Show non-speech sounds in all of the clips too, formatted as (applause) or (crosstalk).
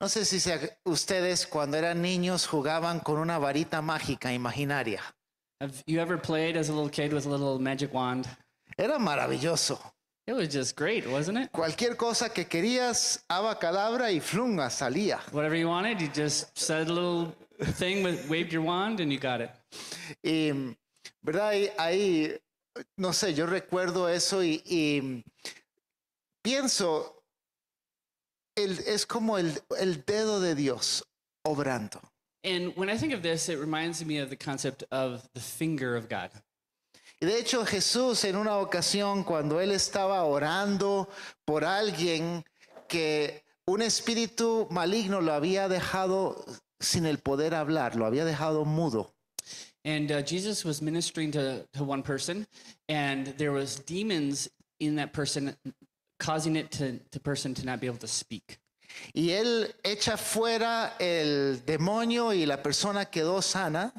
No sé si se- ustedes cuando eran niños jugaban con una varita mágica imaginaria. Have you ever played as a little kid with a little magic wand? Era maravilloso. It was just great, wasn't it? Cualquier cosa que querías, abacadabra y flunga salía. Whatever you wanted, you just said a little thing with waved your wand and you got it. Y, ¿verdad? Ahí, ahí, no sé, yo recuerdo eso y, y pienso, el- es como el, el dedo de Dios obrando. And when I think of this, it reminds me of the concept of the finger of God. Y de hecho Jesús en una ocasión cuando él estaba orando por alguien que un espíritu maligno lo había dejado sin el poder hablar, lo había dejado mudo. And uh, Jesus was ministering to, to one person, and there was demons in that person, causing it to the person to not be able to speak. Y él echa fuera el demonio y la persona quedó sana.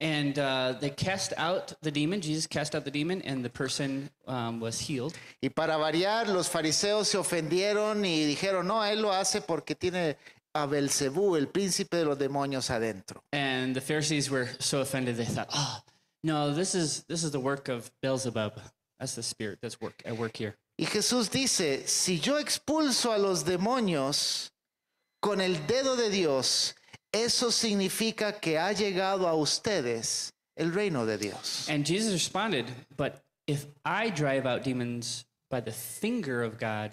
And uh, they cast out the demon. Jesus cast out the demon, and the person um, was healed. Y para variar, los fariseos se ofendieron y dijeron, no, él lo hace porque tiene a Belcebú, el príncipe de los demonios, adentro. And the Pharisees were so offended they thought, "Oh, no, this is this is the work of Beelzebub. That's the spirit that's work at work here." Y Jesús dice, si yo expulso a los demonios con el dedo de Dios, eso significa que ha llegado a ustedes el reino de Dios. And Jesus responded, "But if I drive out demons by the finger of God,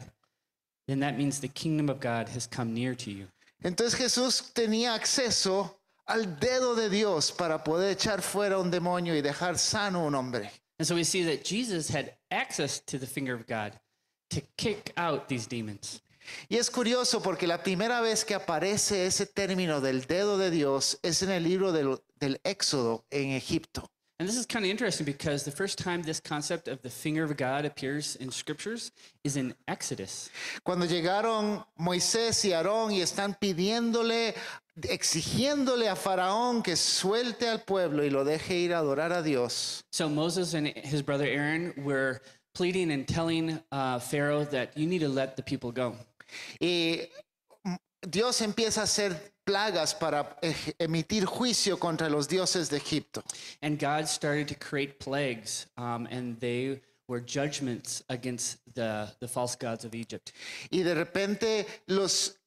then that means the kingdom of God has come near to you." Entonces Jesús tenía acceso al dedo de Dios para poder echar fuera un demonio y dejar sano un hombre. And so we see that Jesus had access to the finger of God to kick out these demons. Y es curioso porque la primera vez que aparece ese término del dedo de Dios es en el libro del, del Éxodo en Egipto. And this is kind of interesting because the first time this concept of the finger of God appears in scriptures is in Exodus. Cuando llegaron Moisés y Aarón y están pidiéndole, exigiéndole a Faraón que suelte al pueblo y lo deje ir a adorar a Dios. So Moses and his brother Aaron were pleading and telling uh, Pharaoh that you need to let the people go. Y mm, Dios empieza a hacer plagas para emitir juicio contra los dioses de Egipto. And God started to create plagues, um, and they were judgments against the, the false gods of Egypt. Y de repente los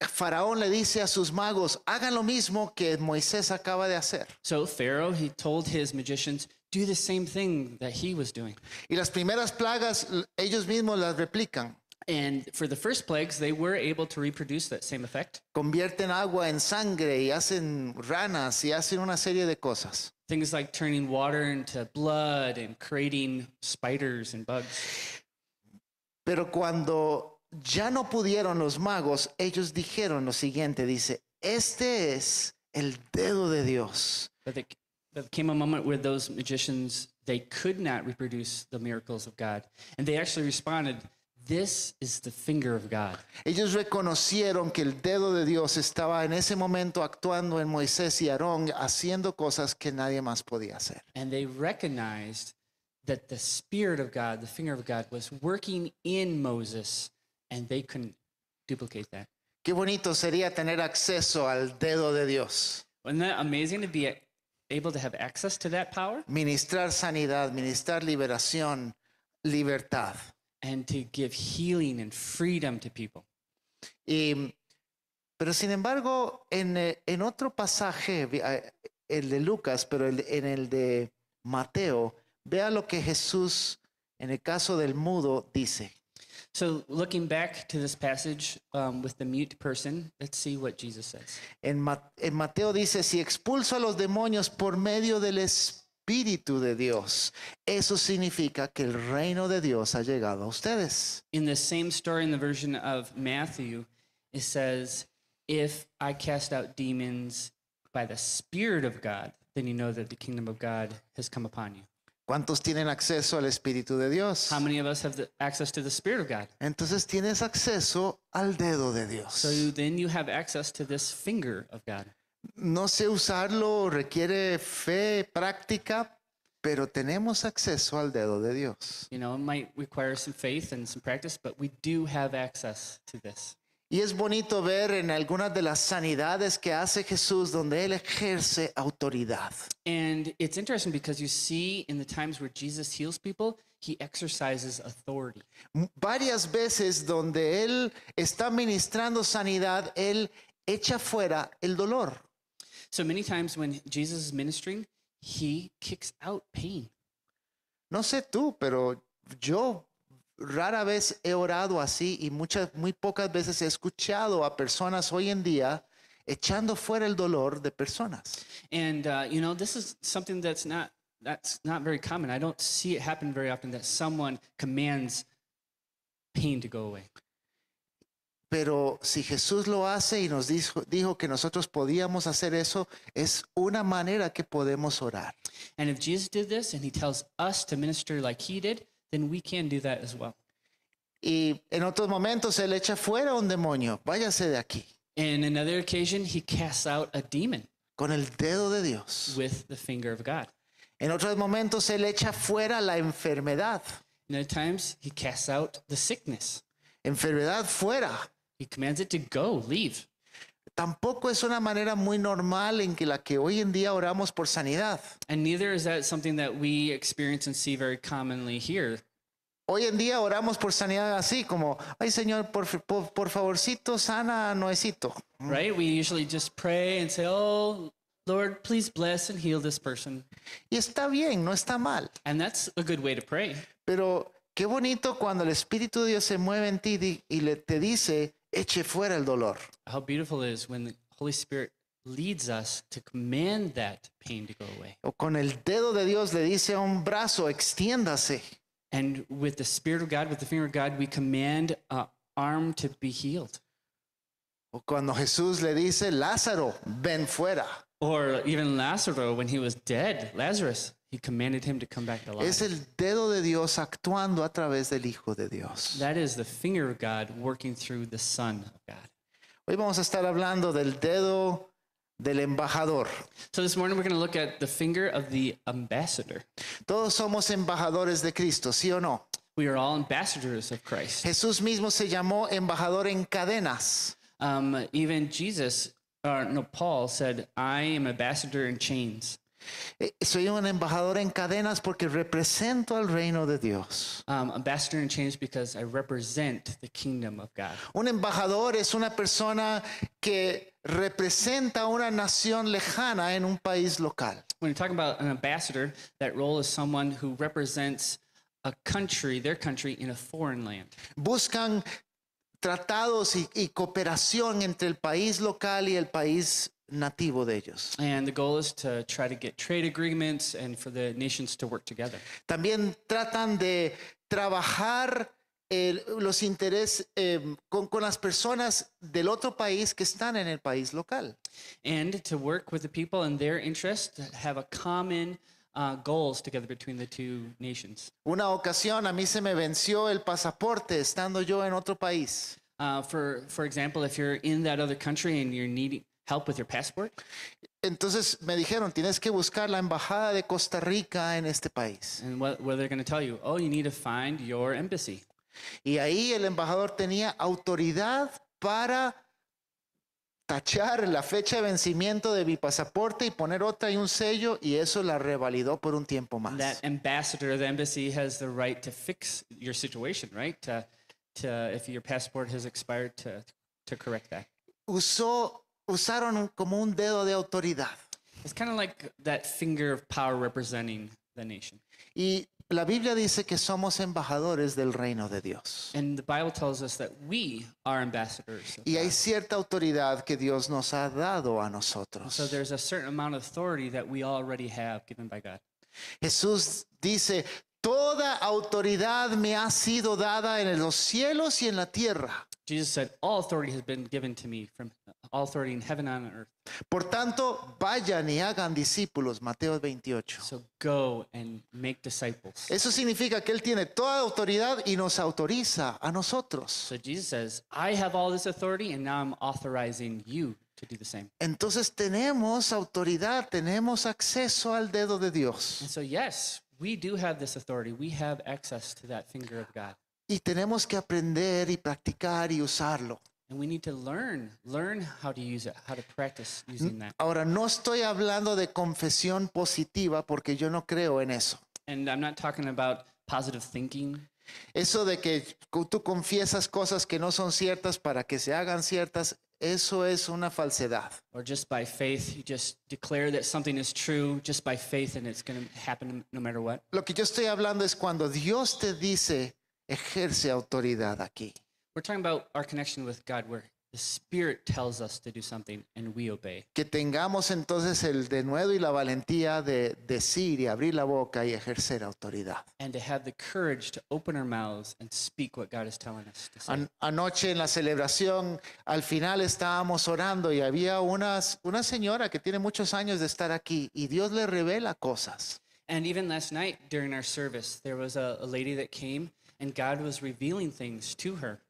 Faraón le dice a sus magos, hagan lo mismo que Moisés acaba de hacer. So Pharaoh, he told his magicians, do the same thing that he was doing. Y las primeras plagas ellos mismos las replican. And for the first plagues, they were able to reproduce that same effect. Convierten agua en sangre y hacen ranas y hacen una serie de cosas. Things like turning water into blood and creating spiders and bugs. Pero cuando ya no pudieron los magos, ellos dijeron lo siguiente, dice, este es el dedo de Dios. But there, there came a moment where those magicians, they could not reproduce the miracles of God. And they actually responded, this is the finger of God. Ellos reconocieron que el dedo de Dios estaba en ese momento actuando en Moisés y Aarón, haciendo cosas que nadie más podía hacer. And they recognized that the Spirit of God, the finger of God, was working in Moses, and they couldn't duplicate that. Qué bonito sería tener acceso al dedo de Dios. Wasn't that amazing to be able to have access to that power Ministrar sanidad, ministrar liberación, libertad. and to give healing and freedom to people? Y, pero sin embargo, en, eh, en otro pasaje, vi- eh, el de Lucas, pero el- en el de Mateo, vea lo que Jesús, en el caso del mudo, dice. So, looking back to this passage um, with the mute person, let's see what Jesus says. En, Ma- en Mateo dice, si expulso a los demonios por medio del Espíritu de Dios, eso significa que el reino de Dios ha llegado a ustedes. In the same story, in the version of Matthew, it says, If I cast out demons by the Spirit of God, then you know that the kingdom of God has come upon you. ¿Cuántos tienen acceso al Espíritu de Dios? How many of us have the access to the Spirit of God? Entonces tienes acceso al dedo de Dios. So then you have access to this finger of God. No sé usarlo, requiere fe, práctica, pero tenemos acceso al dedo de Dios. You know, it might require some faith and some practice, but we do have access to this. Y es bonito ver en algunas de las sanidades que hace Jesús donde Él ejerce autoridad. And it's interesting because you see in the times where Jesus heals people, he exercises authority. Varias veces donde Él está ministrando sanidad, Él echa fuera el dolor. So many times when Jesus is ministering, he kicks out pain. No sé tú, pero yo rara vez he orado así y muchas, muy pocas veces he escuchado a personas hoy en día echando fuera el dolor de personas. And uh, you know, this is something that's not that's not very common. I don't see it happen very often that someone commands pain to go away. Pero si Jesús lo hace y nos dijo, dijo que nosotros podíamos hacer eso, es una manera que podemos orar. And if Jesus did this and he tells us to minister like he did, then we can do that as well. Y en otros momentos Él echa fuera un demonio, váyase de aquí, In another occasion, he casts out a demon con el dedo de Dios. with the finger of God. En otros momentos Él echa fuera la enfermedad, And other times, he casts out the sickness. enfermedad fuera. He commands it to go, leave. Tampoco es una manera muy normal en que la que hoy en día oramos por sanidad. And neither is that something that we experience and see very commonly here. Hoy en día oramos por sanidad así como, ay Señor, por, por, por favorcito, sana a Noecito. right? We usually just pray and say, Oh, Lord, please bless and heal this person. Y está bien, no está mal. And that's a good way to pray. Pero qué bonito cuando el Espíritu de Dios se mueve en ti y le, te dice, eche fuera el dolor. How beautiful it is when the Holy Spirit leads us to command that pain to go away. O con el dedo de Dios le dice a un brazo, extiéndase. And with the Spirit of God, with the finger of God, we command a arm to be healed. O cuando Jesús le dice, Lázaro, ven fuera. Or even Lazarus, when he was dead, Lazarus, he commanded him to come back to life. Es el dedo de Dios actuando a través del Hijo de Dios. That is the finger of God working through the Son of God. Hoy vamos a estar hablando del dedo del embajador. So this morning we're going to look at the finger of the ambassador. Todos somos embajadores de Cristo, ¿sí o no? We are all ambassadors of Christ. Jesús mismo se llamó embajador en cadenas. Um, even Jesus, or no, Paul said, I am ambassador in chains. Eh, Soy un embajador en cadenas porque represento al reino de Dios. Um, ambassador in chains because I represent the kingdom of God. Un embajador es una persona que representa una nación lejana en un país local. When you're talking about an ambassador, that role is someone who represents a country, their country, in a foreign land. Buscan tratados y, y cooperación entre el país local y el país nativo de ellos. And the goal is to try to get trade agreements and for the nations to work together. También tratan de trabajar el- los intereses eh, con, con las personas del otro país que están en el país local. And to work with the people and their interests, to have a common uh, goals together between the two nations. Una ocasión a mí se me venció el pasaporte estando yo en otro país. Uh, for, for example, if you're in that other country and you're needing help with your passport, Entonces me dijeron, tienes que buscar la embajada de Costa Rica en este país. and what, what they're going to tell you, oh, you need to find your embassy. Y ahí el embajador tenía autoridad para tachar la fecha de vencimiento de mi pasaporte y poner otra y un sello y eso la revalidó por un tiempo más. That ambassador of the embassy has the right to fix your situation, right? To, to if your passport has expired, to, to correct that. Usó, usaron como un dedo de autoridad. It's kind of like that finger of power representing the nation. Y la Biblia dice que somos embajadores del reino de Dios. And the Bible tells us that we are ambassadors. Y hay cierta autoridad que Dios nos ha dado a nosotros. So there's a certain amount of authority that we already have given by God. Jesús dice, toda autoridad me ha sido dada en los cielos y en la tierra. Jesus said, All authority has been given to me from all authority in heaven and on earth. Por tanto, vayan y hagan discípulos, Mateo 28. So go and make disciples. Eso significa que Él tiene toda autoridad y nos autoriza a nosotros. So Jesus says, I have all this authority, and now I'm authorizing you to do the same. Entonces tenemos autoridad, tenemos acceso al dedo de And Dios so, yes, we do have this authority. We have access to that finger of God. y tenemos que aprender y practicar y usarlo. And we need to learn, learn how to use it, how to practice using that. Ahora, no estoy hablando de confesión positiva porque yo no creo en eso. And I'm not talking about positive thinking. Eso de que tú confiesas cosas que no son ciertas para que se hagan ciertas, eso es una falsedad. or just by faith, you just declare that something is true just by faith and it's going to happen no matter what. Lo que yo estoy hablando es cuando Dios te dice, ejerce autoridad aquí. We're talking about our connection with God where the Spirit tells us to do something and we obey. Que tengamos entonces el denuedo y la valentía de decir y abrir la boca y ejercer autoridad. And to have the courage to open our mouths and speak what God is telling us to say. An- anoche en la celebración, al final estábamos orando y había unas, una señora que tiene muchos años de estar aquí y Dios le revela cosas. And even last night during our service, there was a, a lady that came and God was revealing things to her.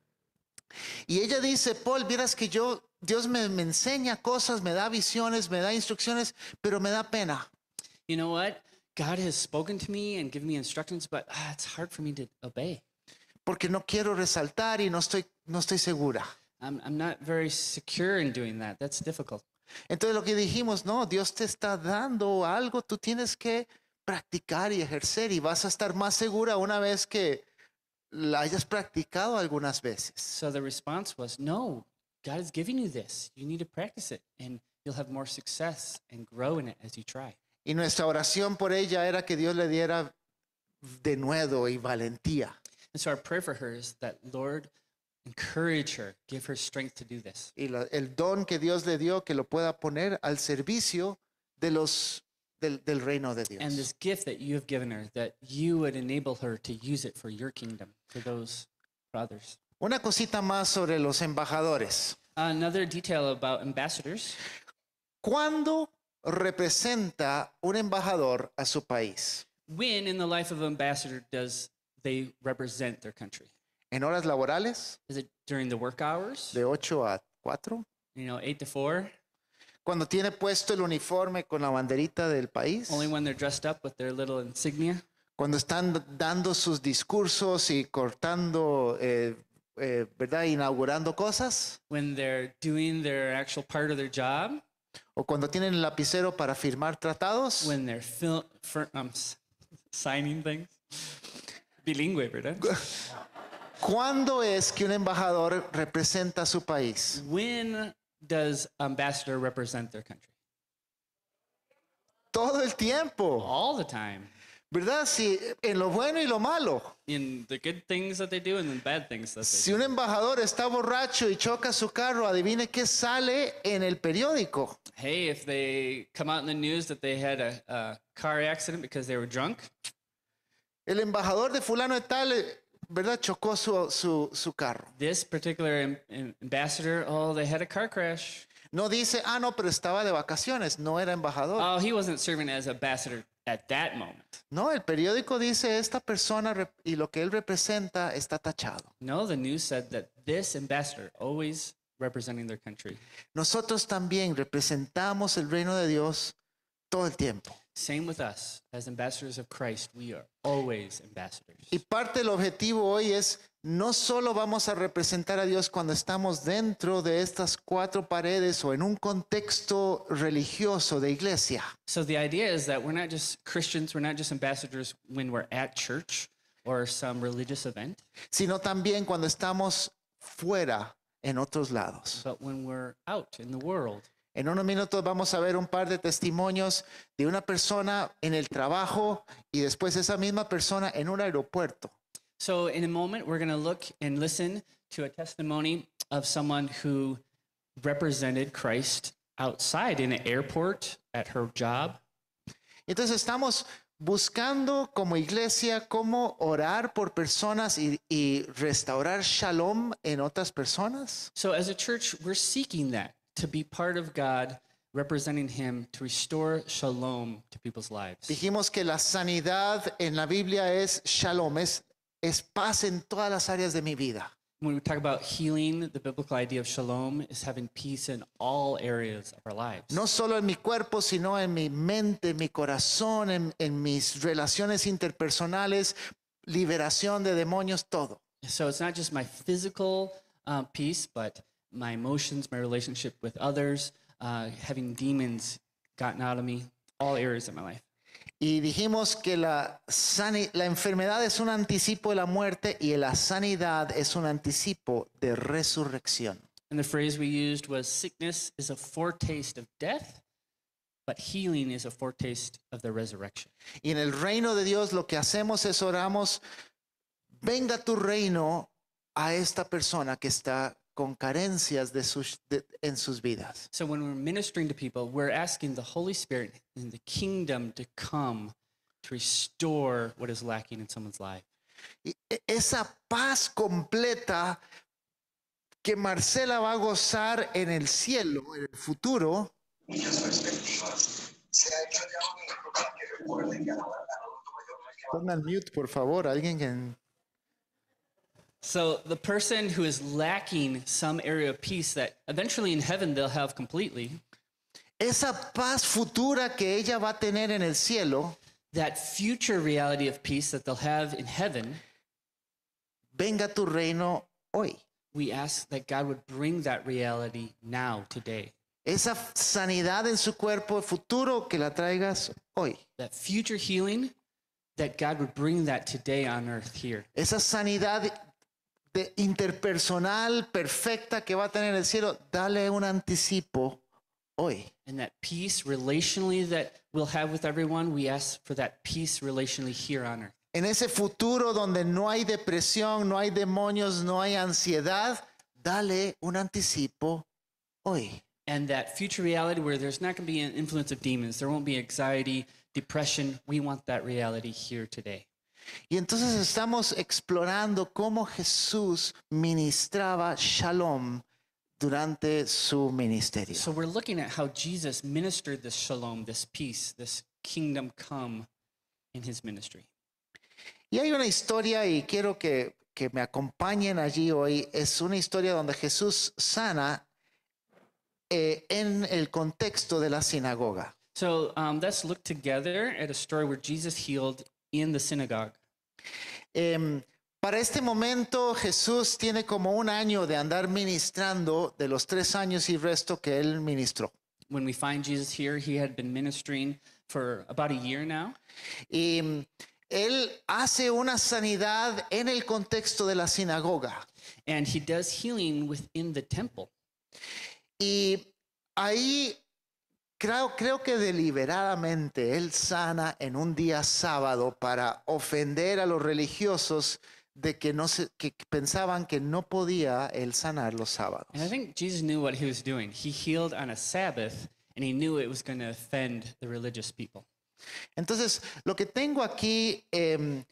Y ella dice, Paul, vieras que yo, Dios me, me enseña cosas, me da visiones, me da instrucciones, pero me da pena. You know what? God has spoken to me and given me instructions, but ah, it's hard for me to obey. porque no quiero resaltar y no estoy, no estoy segura. I'm, I'm not very secure in doing that. That's difficult. Entonces lo que dijimos, no, Dios te está dando algo, tú tienes que practicar y ejercer y vas a estar más segura una vez que la hayas practicado algunas veces. So the response was, no, God is giving you this. You need to practice it, and you'll have more success and grow in it as you try. Y nuestra oración por ella era que Dios le diera denuedo y valentía. And so our prayer for her is that, Lord, encourage her, give her strength to do this. Y la- el don que Dios le dio que lo pueda poner al servicio de los, del, del reino de Dios. And this gift that you have given her, that you would enable her to use it for your kingdom, for those for others. Una cosita más sobre los embajadores. Another detail about ambassadors. ¿Cuándo representa un embajador a su país? When in the life of an ambassador does they represent their country? ¿En horas laborales? Is it during the work hours? ¿De 8 a 4? You know, eight to four? Cuando tiene puesto el uniforme con la banderita del país? Only when they're dressed up with their little insignia? Cuando están dando sus discursos y cortando, eh, eh, ¿verdad? Inaugurando cosas? When they're doing their actual part of their job? ¿O cuando tienen el lapicero para firmar tratados? When they're um, signing things? Bilingüe, ¿verdad? (laughs) ¿Cuándo es que un embajador representa a su país? When does ambassador represent their country? Todo el tiempo, All the time. ¿verdad? Si, en lo bueno y lo malo. In the good things that they do and the bad things that they Si un embajador está borracho y choca su carro, adivine qué sale en el periódico. do. Hey, if they come out in the news that they had a, a car accident because they were drunk, El embajador de fulano de tal, eh, ¿verdad? Chocó su, su, su carro. this particular am- am- ambassador, oh, they had a car crash. No dice, ah, no, pero estaba de vacaciones, no era embajador. Oh, he wasn't serving as ambassador at that moment. No, el periódico dice, esta persona y lo que él representa está tachado. No, the news said that this ambassador, always representing their country. Nosotros también representamos el reino de Dios todo el tiempo. Same with us. As ambassadors of Christ, we are always ambassadors. Y parte del objetivo hoy es, no solo vamos a representar a Dios cuando estamos dentro de estas cuatro paredes o en un contexto religioso de iglesia, So the idea is that we're not just Christians, we're not just ambassadors when we're at church or some religious event, sino también cuando estamos fuera en otros lados. but when we're out in the world. En unos minutos vamos a ver un par de testimonios de una persona en el trabajo y después esa misma persona en un aeropuerto. So in a moment, we're going to look and listen to a testimony of someone who represented Christ outside in an airport at her job. Entonces estamos buscando como iglesia cómo orar por personas y, y restaurar shalom en otras personas. So as a church, we're seeking that to be part of God, representing Him to restore shalom to people's lives. Dijimos que la sanidad en la Biblia es shalom, es, es paz en todas las áreas de mi vida. When we talk about healing, the biblical idea of shalom is having peace in all areas of our lives. No solo en mi cuerpo, sino en mi mente, en mi corazón, en, en mis relaciones interpersonales, liberación de demonios, todo. So it's not just my physical uh, peace, but my emotions, my relationship with others, uh, having demons gotten out of me, all areas of my life. Y dijimos que la, la enfermedad es un anticipo de la muerte y la sanidad es un anticipo de resurrección. And the phrase we used was sickness is a foretaste of death, but healing is a foretaste of the resurrection. Y en el reino de Dios lo que hacemos es oramos, venga tu reino a esta persona que está con carencias de sus, de- en sus vidas. So when we're ministering to people, we're asking the Holy Spirit and the kingdom to come to restore what is lacking in someone's life. Y e- esa paz completa que Marcela va a gozar en el cielo, en el futuro. Se ha hecho para que recuerden que mayor que pongan mute por favor, alguien que... So the person who is lacking some area of peace that eventually in heaven they'll have completely, Esa paz futura que ella va a tener en el cielo, that future reality of peace that they'll have in heaven, venga tu reino hoy. we ask that God would bring that reality now, today. Esa sanidad en su cuerpo futuro que la traigas hoy. That future healing, that God would bring that today on earth here. Esa sanidad de interpersonal perfecta que va a tener en el cielo, dale un anticipo hoy. And that peace relationally that we'll have with everyone, we ask for that peace relationally here on earth. En ese futuro donde no hay depresión, no hay demonios, no hay ansiedad, dale un anticipo hoy. And that future reality where there's not going to be an influence of demons, there won't be anxiety, depression. We want that reality here today. Y entonces estamos explorando cómo Jesús ministraba shalom durante su ministerio. So we're looking at how Jesus ministered this shalom, this peace, this kingdom come in his ministry. Y hay una historia, y quiero que, que me acompañen allí hoy, es una historia donde Jesús sana eh, en el contexto de la sinagoga. So um, let's look together at a story where Jesus healed in the synagogue. Em, para este momento Jesús tiene como un año de andar ministrando de los tres años y resto que él ministró. When we find Jesus here, he had been ministering for about a year now. Y mm, él hace una sanidad en el contexto de la sinagoga. And he does healing within the temple. Y ahí creo, creo que deliberadamente él sana en un día sábado para ofender a los religiosos de que, no se, que pensaban que no podía él sanar los sábados. And I think Jesus knew what he was doing. He healed on a Sabbath, and he knew it was going to offend the religious people. Entonces, lo que tengo aquí em,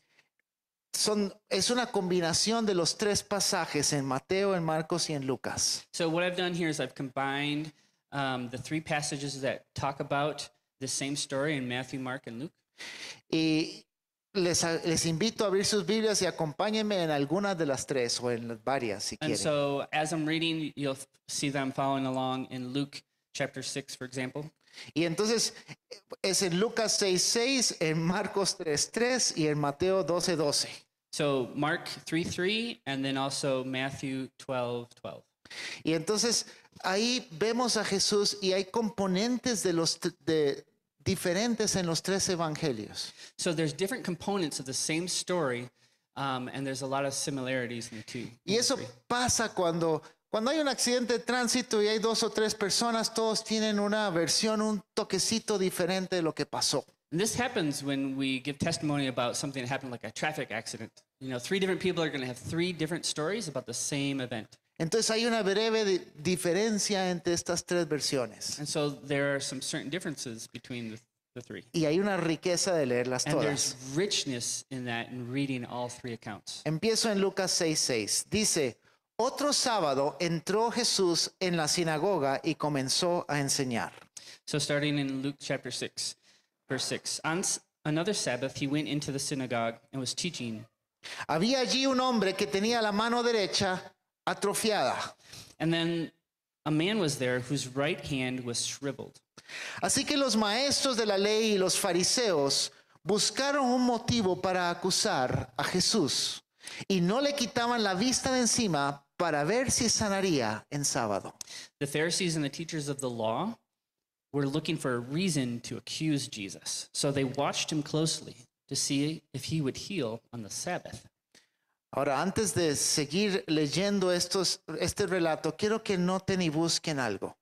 son, es una combinación de los tres pasajes en Mateo, en Marcos y en Lucas. So, what I've done here is I've combined um, the three passages that talk about the same story in Matthew, Mark, and Luke. Y les, les invito a abrir sus Biblias y acompáñenme en algunas de las tres o en las varias si And quieren. so, as I'm reading, you'll see that I'm following along in Luke chapter 6, for example. Y entonces es en Lucas 6.6, en Marcos 3.3 y en Mateo 12.12. So, Mark 3 3, and then also Matthew 12 12. Y entonces ahí vemos a Jesús y hay componentes de los de, diferentes en los tres evangelios. So, there's different components of the same story, um, and there's a lot of similarities in the two. Y eso pasa cuando, cuando hay un accidente de tránsito y hay dos o tres personas, todos tienen una versión, un toquecito diferente de lo que pasó. And this happens when we give testimony about something that happened, like a traffic accident. You know, three different people are going to have three different stories about the same event. Entonces hay una breve di- diferencia entre estas tres versiones. And so there are some certain differences between the, the three. Y hay una riqueza de leerlas And todas. there's richness in that in reading all three accounts. Empiezo en Lucas 6:6. Dice, otro sábado entró Jesús en la sinagoga y comenzó a enseñar. So starting in Luke chapter 6, verse 6. On s- another Sabbath, he went into the synagogue and was teaching. Había allí un hombre que tenía la mano derecha atrofiada. And then a man was there whose right hand was shriveled. Así que los maestros de la ley y los fariseos buscaron un motivo para acusar a Jesús y no le quitaban la vista de encima para ver si sanaría en sábado. The Pharisees and the teachers of the law were looking for a reason to accuse Jesus. So they watched him closely to see if he would heal on the Sabbath. Ahora, antes de seguir leyendo estos, este relato, quiero que noten y busquen algo.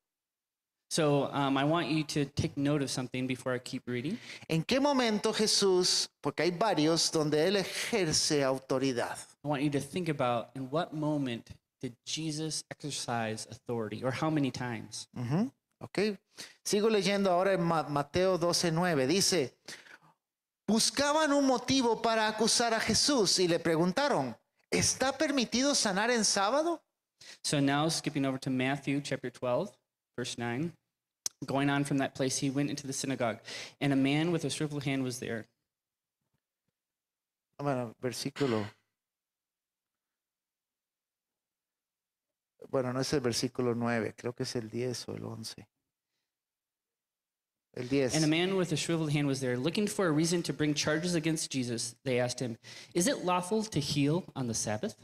So um, I want you to take note of something before I keep reading. ¿En qué momento Jesús, porque hay varios donde Él ejerce autoridad? I want you to think about in what moment did Jesus exercise authority or how many times? Ujú, ¿Ok? Sigo leyendo ahora en Ma- Mateo 12:9. Dice, buscaban un motivo para acusar a Jesús y le preguntaron, ¿está permitido sanar en sábado? So now skipping over to Matthew chapter 12, verse 9. Going on from that place, he went into the synagogue, and a man with a shriveled hand was there. Bueno, versículo. Bueno, no es el versículo 9, creo que es el 10 o el 11. El 10. And a man with a shriveled hand was there. Looking for a reason to bring charges against Jesus, they asked him, Is it lawful to heal on the Sabbath?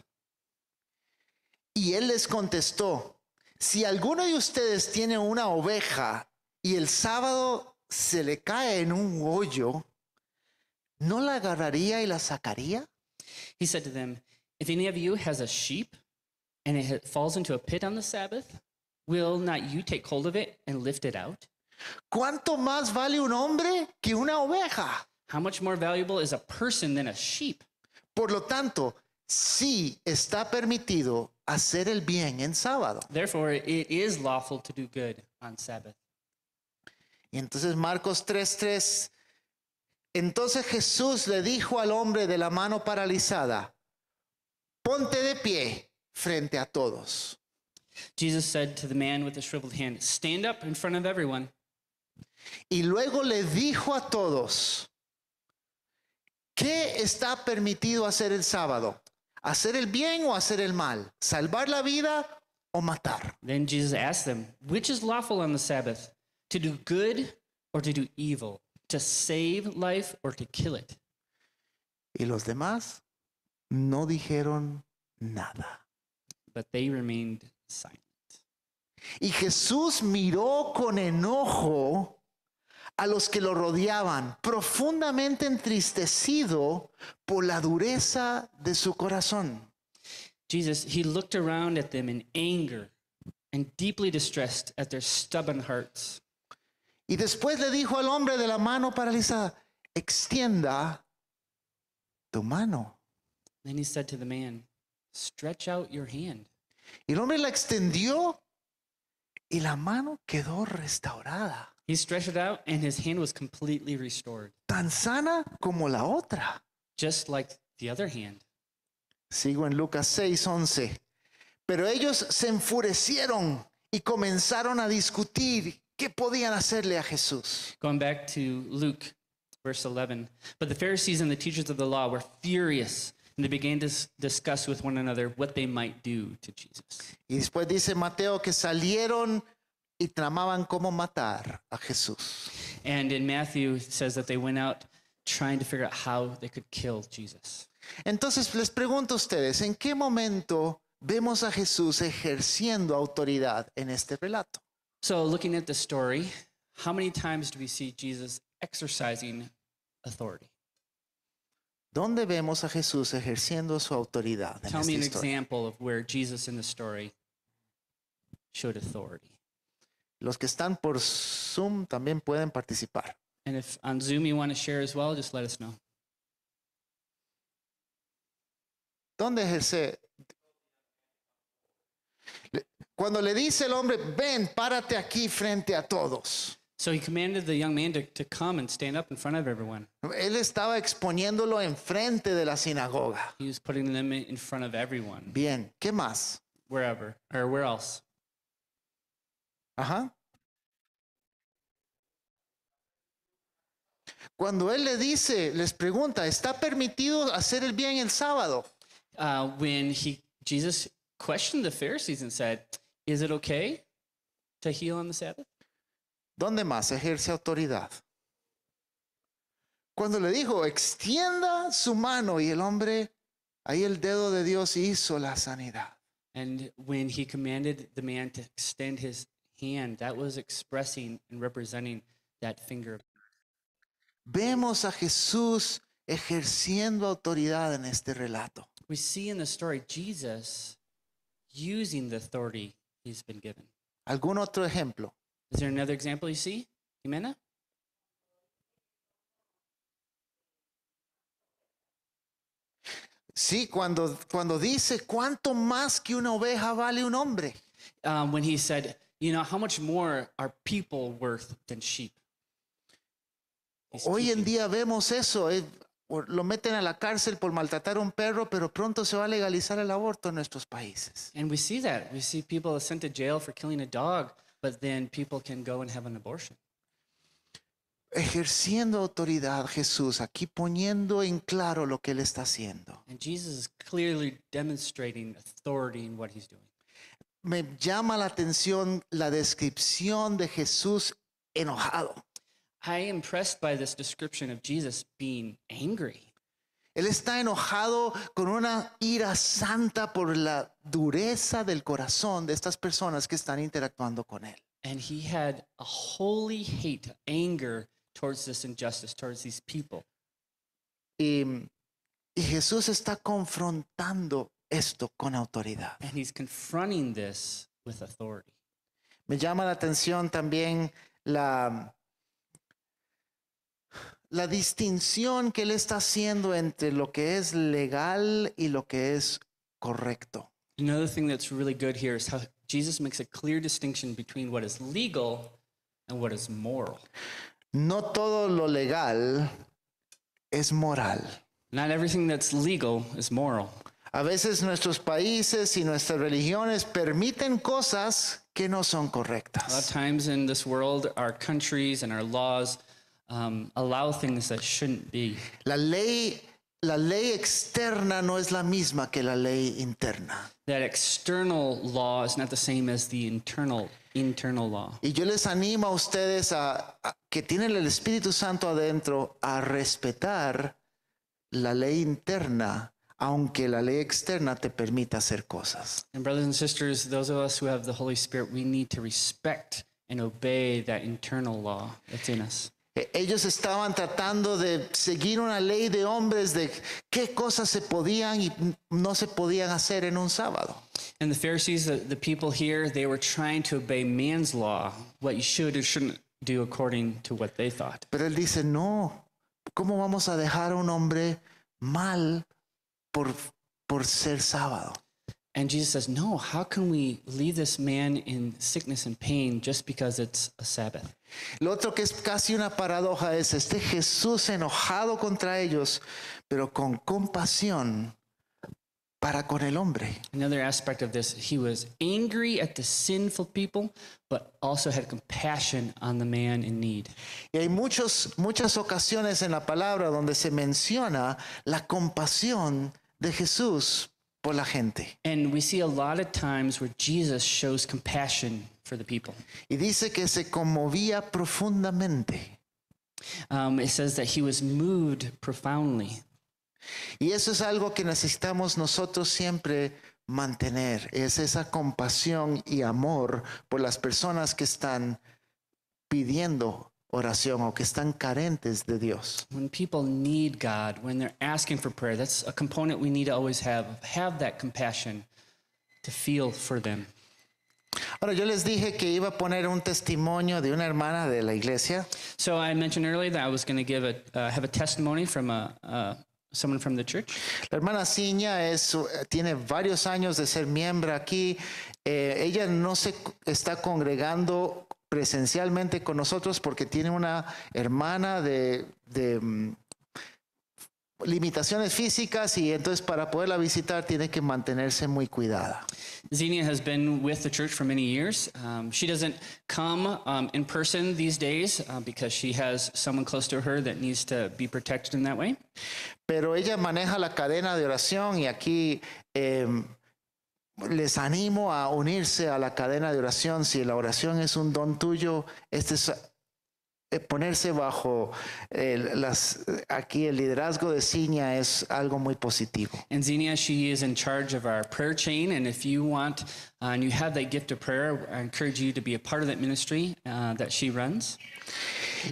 Y él les contestó, si alguno de ustedes tiene una oveja y el sábado se le cae en un hoyo, ¿no la agarraría y la sacaría? He said to them, If any of you has a sheep and it falls into a pit on the Sabbath, will not you take hold of it and lift it out? ¿Cuánto más vale un hombre que una oveja? How much more valuable is a person than a sheep? Por lo tanto, sí está permitido hacer el bien en sábado. Therefore, it is lawful to do good on Sabbath. Y entonces Marcos 3:3, entonces Jesús le dijo al hombre de la mano paralizada, ponte de pie frente a todos. Jesus said to the man with the shriveled hand, Stand up in front of everyone. Y luego le dijo a todos, ¿qué está permitido hacer el sábado? ¿Hacer el bien o hacer el mal? ¿Salvar la vida o matar? Then Jesus asked them, Which is lawful on the Sabbath? To do good or to do evil? To save life or to kill it? Y los demás no dijeron nada. But they remained silent. Y Jesús miró con enojo a los que lo rodeaban, profundamente entristecido por la dureza de su corazón. Jesus, he looked around at them in anger and deeply distressed at their stubborn hearts. Y después le dijo al hombre de la mano paralizada, extienda tu mano. Then he said to the man, Stretch out your hand. Y el hombre la extendió y la mano quedó restaurada, He stretched it out, and his hand was completely restored, tan sana como la otra. just like the other hand. Sigo en Lucas 6, 11. Pero ellos se enfurecieron y comenzaron a discutir qué podían hacerle a Jesús. Going back to Luke, verse 11. But the Pharisees and the teachers of the law were furious, and they began to discuss with one another what they might do to Jesus. Y después dice Mateo que salieron y tramaban cómo matar a Jesús. And in Matthew, it says that they went out trying to figure out how they could kill Jesus. Entonces les pregunto a ustedes, ¿en qué momento vemos a Jesús ejerciendo autoridad en este relato? So, looking at the story, how many times do we see Jesus exercising authority? ¿Dónde vemos a Jesús ejerciendo su autoridad en Tell esta me an historia? example of where Jesus in the story showed authority. Los que están por Zoom también pueden participar. And if on Zoom you want to share as well, just let us know. ¿Dónde? Le- Cuando le dice el hombre, ven, párate aquí frente a todos. So he commanded the young man to, to come and stand up in front of everyone. Él estaba exponiéndolo enfrente de la sinagoga. He was putting them in in front of everyone, Bien, ¿qué más? wherever or where else. Ajá. Cuando él le dice, les pregunta, ¿está permitido hacer el bien el sábado? Uh, when he Jesus questioned the Pharisees and said, "Is it okay to heal on the Sabbath?" ¿Dónde más ejerce autoridad? Cuando le dijo, extienda su mano y el hombre, ahí el dedo de Dios hizo la sanidad. And when he commanded the man to extend his hand, that was expressing and representing that finger. of Vemos a Jesús ejerciendo autoridad en este relato. We see in the story Jesus using the authority he's been given. ¿Algún otro ejemplo? Is there another example you see, Jimena? Sí, cuando, cuando dice, ¿cuánto más que una oveja vale un hombre? Um, when he said, You know, how much more are people worth than sheep? He's Hoy en día vemos eso. eh, lo meten a la cárcel por maltratar a un perro, pero pronto se va a legalizar el aborto en nuestros países. And we see that. We see people sent to jail for killing a dog, but then people can go and have an abortion. Ejerciendo autoridad Jesús, aquí poniendo en claro lo que él está haciendo. And Jesus is clearly demonstrating authority in what he's doing. Me llama la atención la descripción de Jesús enojado. I am impressed by this description of Jesus being angry. Él está enojado con una ira santa por la dureza del corazón de estas personas que están interactuando con él. And he had a holy hate, anger towards this injustice, towards these people. Y, y Jesús está confrontando esto con autoridad. And he's confronting this with authority. Me llama la atención también la, la distinción que él está haciendo entre lo que es legal y lo que es correcto. Another thing that's really good here is how Jesus makes a clear distinction between what is legal and what is moral. No todo lo legal es moral. Not everything that's legal is moral. A veces nuestros países y nuestras religiones permiten cosas que no son A lot of correctas. times in this world, our countries and our laws um, allow things that shouldn't be. La ley, la ley externa no es la misma que la ley interna. That external law is not the same as the internal internal law. Y yo les animo a ustedes a, a- que tienen el Espíritu Santo adentro a respetar la ley interna, aunque la ley externa te permita hacer cosas. And brothers and sisters, those of us who have the Holy Spirit, we need to respect and obey that internal law that's in us. E- Ellos estaban tratando de seguir una ley de hombres de qué cosas se podían y no se podían hacer en un sábado. And the Pharisees, the, the people here, they were trying to obey man's law, what you should or shouldn't do according to what they thought. Pero él dice, no, ¿cómo vamos a dejar a un hombre mal por, por ser sábado? And Jesus says, No, how can we leave this man in sickness and pain just because it's a Sabbath? Lo otro que es casi una paradoja es este Jesús enojado contra ellos, pero con compasión para con el hombre. Another aspect of this, he was angry at the sinful people, but also had compassion on the man in need. Y hay muchos, muchas ocasiones en la palabra donde se menciona la compasión de Jesús por la gente. And we see a lot of times where Jesus shows compassion for the people. Y dice que se conmovía profundamente. Um, it says that he was moved profoundly. Y eso es algo que necesitamos nosotros siempre mantener, es esa compasión y amor por las personas que están pidiendo oración o que están carentes de Dios. When people need God, when they're asking for prayer, that's a component we need to always have. Have that compassion to feel for them. Ahora, yo les dije que iba a poner un testimonio de una hermana de la iglesia So I mentioned earlier that I was going to give a uh, have a testimony from a uh, someone from the church. La hermana Ciña es, tiene varios años de ser miembro aquí. Eh, ella no se está congregando presencialmente con nosotros porque tiene una hermana de, de, mm, limitaciones físicas y entonces para poderla visitar tiene que mantenerse muy cuidada. Xenia has been with the church for many years. Um, she doesn't come um, in person these days uh, because she has someone close to her that needs to be protected in that way. Pero ella maneja la cadena de oración y aquí eh, les animo a unirse a la cadena de oración. Si la oración es un don tuyo, este es ponerse bajo el- las, aquí el liderazgo de Ciña es algo muy positivo. And Xenia, she is in charge of our prayer chain. And if you want uh, and you have that gift of prayer, I encourage you to be a part of that ministry uh, that she runs.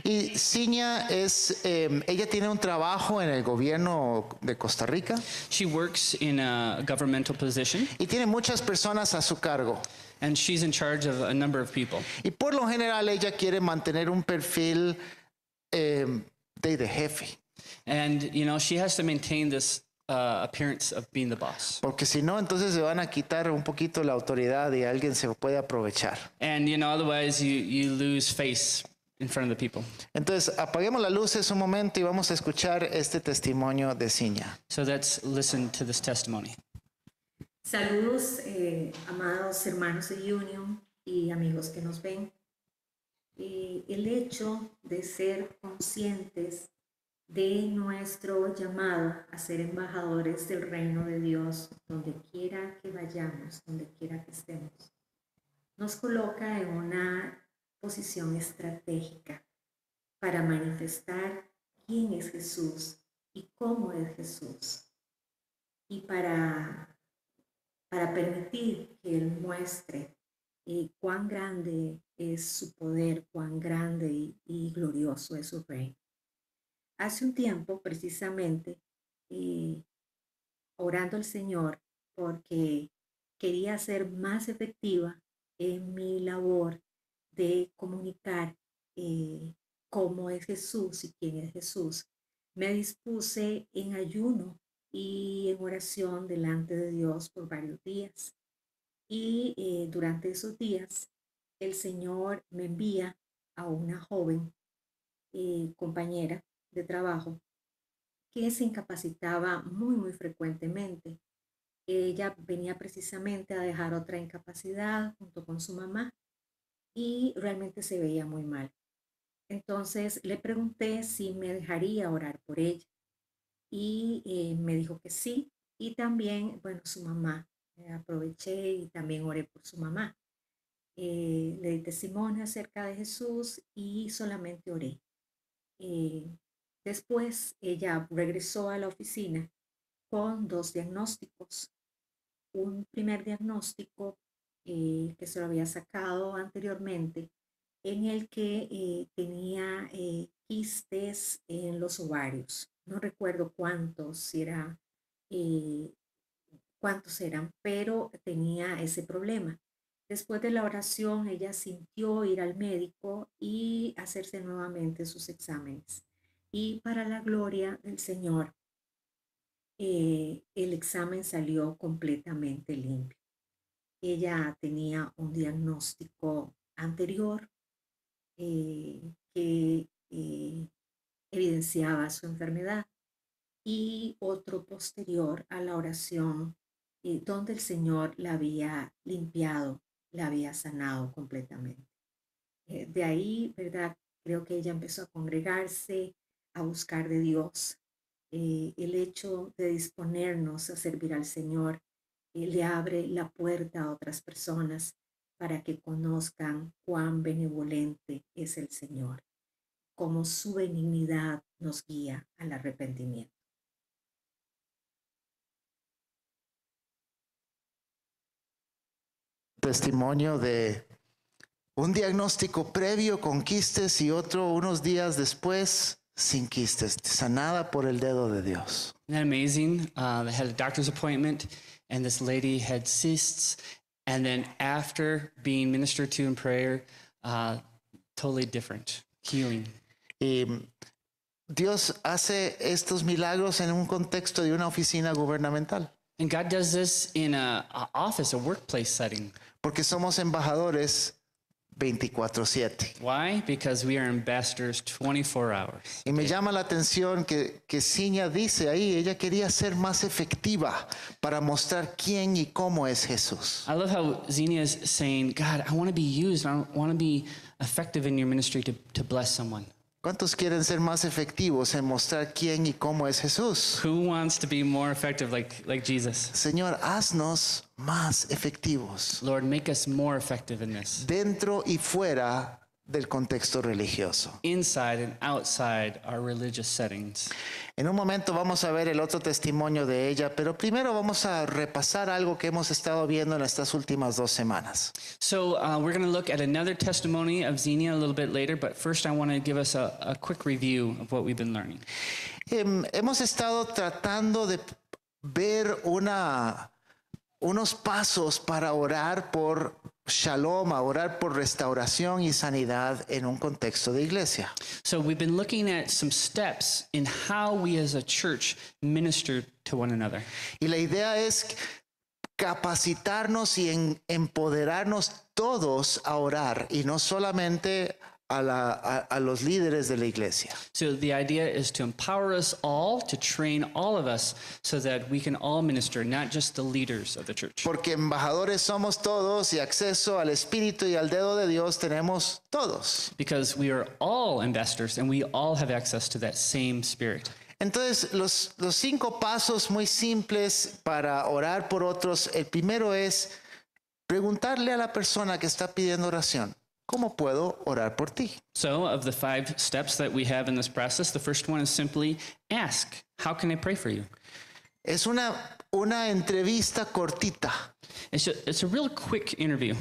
Y Ciña es, eh, ella tiene un trabajo en el gobierno de Costa Rica She works in a governmental position y tiene muchas personas a su cargo. And she's in charge of a number of people. Y por lo general ella quiere mantener un perfil eh, de, de jefe, And, you know, she has to maintain this uh, appearance of being the boss. porque si no, entonces se van a quitar un poquito la autoridad y alguien se puede aprovechar. And, you know, otherwise you, you lose face in front of the people. Entonces, apaguemos las luces un momento y vamos a escuchar este testimonio de Ciña. So let's listen to this testimony. Saludos, eh, amados hermanos de Union y amigos que nos ven. Eh, el hecho de ser conscientes de nuestro llamado a ser embajadores del reino de Dios, donde quiera que vayamos, donde quiera que estemos, nos coloca en una posición estratégica para manifestar quién es Jesús y cómo es Jesús. Y para para permitir que Él muestre eh, cuán grande es su poder, cuán grande y, glorioso es su reino. Hace un tiempo, precisamente, eh, orando al Señor porque quería ser más efectiva en mi labor de comunicar eh, cómo es Jesús y quién es Jesús, me dispuse en ayuno y en oración delante de Dios por varios días. Y eh, durante esos días, el Señor me envía a una joven eh, compañera de trabajo que se incapacitaba muy, muy frecuentemente. Ella venía precisamente a dejar otra incapacidad junto con su mamá y realmente se veía muy mal. Entonces le pregunté si me dejaría orar por ella y eh, me dijo que sí. Y también, bueno, su mamá. Eh, aproveché y también oré por su mamá. Eh, le di testimonio acerca de Jesús y solamente oré. Después ella regresó a la oficina con dos diagnósticos. Un primer diagnóstico que se lo había sacado anteriormente, en el que tenía quistes en los ovarios. No recuerdo cuántos, era, eh, cuántos eran, pero tenía ese problema. Después de la oración, ella sintió ir al médico y hacerse nuevamente sus exámenes. Y para la gloria del Señor, eh, el examen salió completamente limpio. Ella tenía un diagnóstico anterior eh, que evidenciaba su enfermedad y otro posterior a la oración eh, donde el Señor la había limpiado, la había sanado completamente. Eh, de ahí, ¿verdad? Creo que ella empezó a congregarse, a buscar de Dios. Eh, el hecho de disponernos a servir al Señor le abre la puerta a otras personas para que conozcan cuán benevolente es el Señor, cómo su benignidad nos guía al arrepentimiento. Testimonio de un diagnóstico previo con quistes y otro unos días después sin quistes, sanada por el dedo de Dios. Isn't that amazing? Uh, they had a doctor's appointment, and this lady had cysts. And then after being ministered to in prayer, uh, totally different, healing. Y Dios hace estos milagros en un contexto de una oficina gubernamental, And God does this in a, a office, a workplace setting. porque somos embajadores 24/7. Why? Because we are ambassadors 24 hours. Y me llama la atención que, que Ciña dice ahí, ella quería ser más efectiva para mostrar quién y cómo es Jesús. I love how Xenia is saying, God, I want to be used. I want to be effective in your ministry to, to bless someone. ¿Cuántos quieren ser más efectivos en mostrar quién y cómo es Jesús? Who wants to be more effective like, like Jesus? Señor, haznos más efectivos Lord, make us more effective in this, dentro y fuera del contexto religioso. inside and outside our religious settings. En un momento vamos a ver el otro testimonio de ella, pero primero vamos a repasar algo que hemos estado viendo en estas últimas dos semanas. So uh, we're going to look at another testimony of Xenia a little bit later, but first I want to give us a, a quick review of what we've been learning. Em, hemos estado tratando de ver una, unos pasos para orar por shalom, a orar por restauración y sanidad en un contexto de iglesia. So we've been looking at some steps in how we as a church minister to one another. Y la idea es capacitarnos y en- empoderarnos todos a orar y no solamente a, la- a- a los líderes de la iglesia. So the idea is to empower us all, to train all of us so that we can all minister, not just the leaders of the church. Porque embajadores somos todos y acceso al Espíritu y al dedo de Dios tenemos todos. Because we are all ambassadors and we all have access to that same spirit. Entonces, los, los cinco pasos muy simples para orar por otros, el primero es preguntarle a la persona que está pidiendo oración, ¿cómo puedo orar por ti? So, of the five steps that we have in this process, the first one is simply ask, How can I pray for you? Es una, una entrevista cortita. It's a, it's a real quick interview.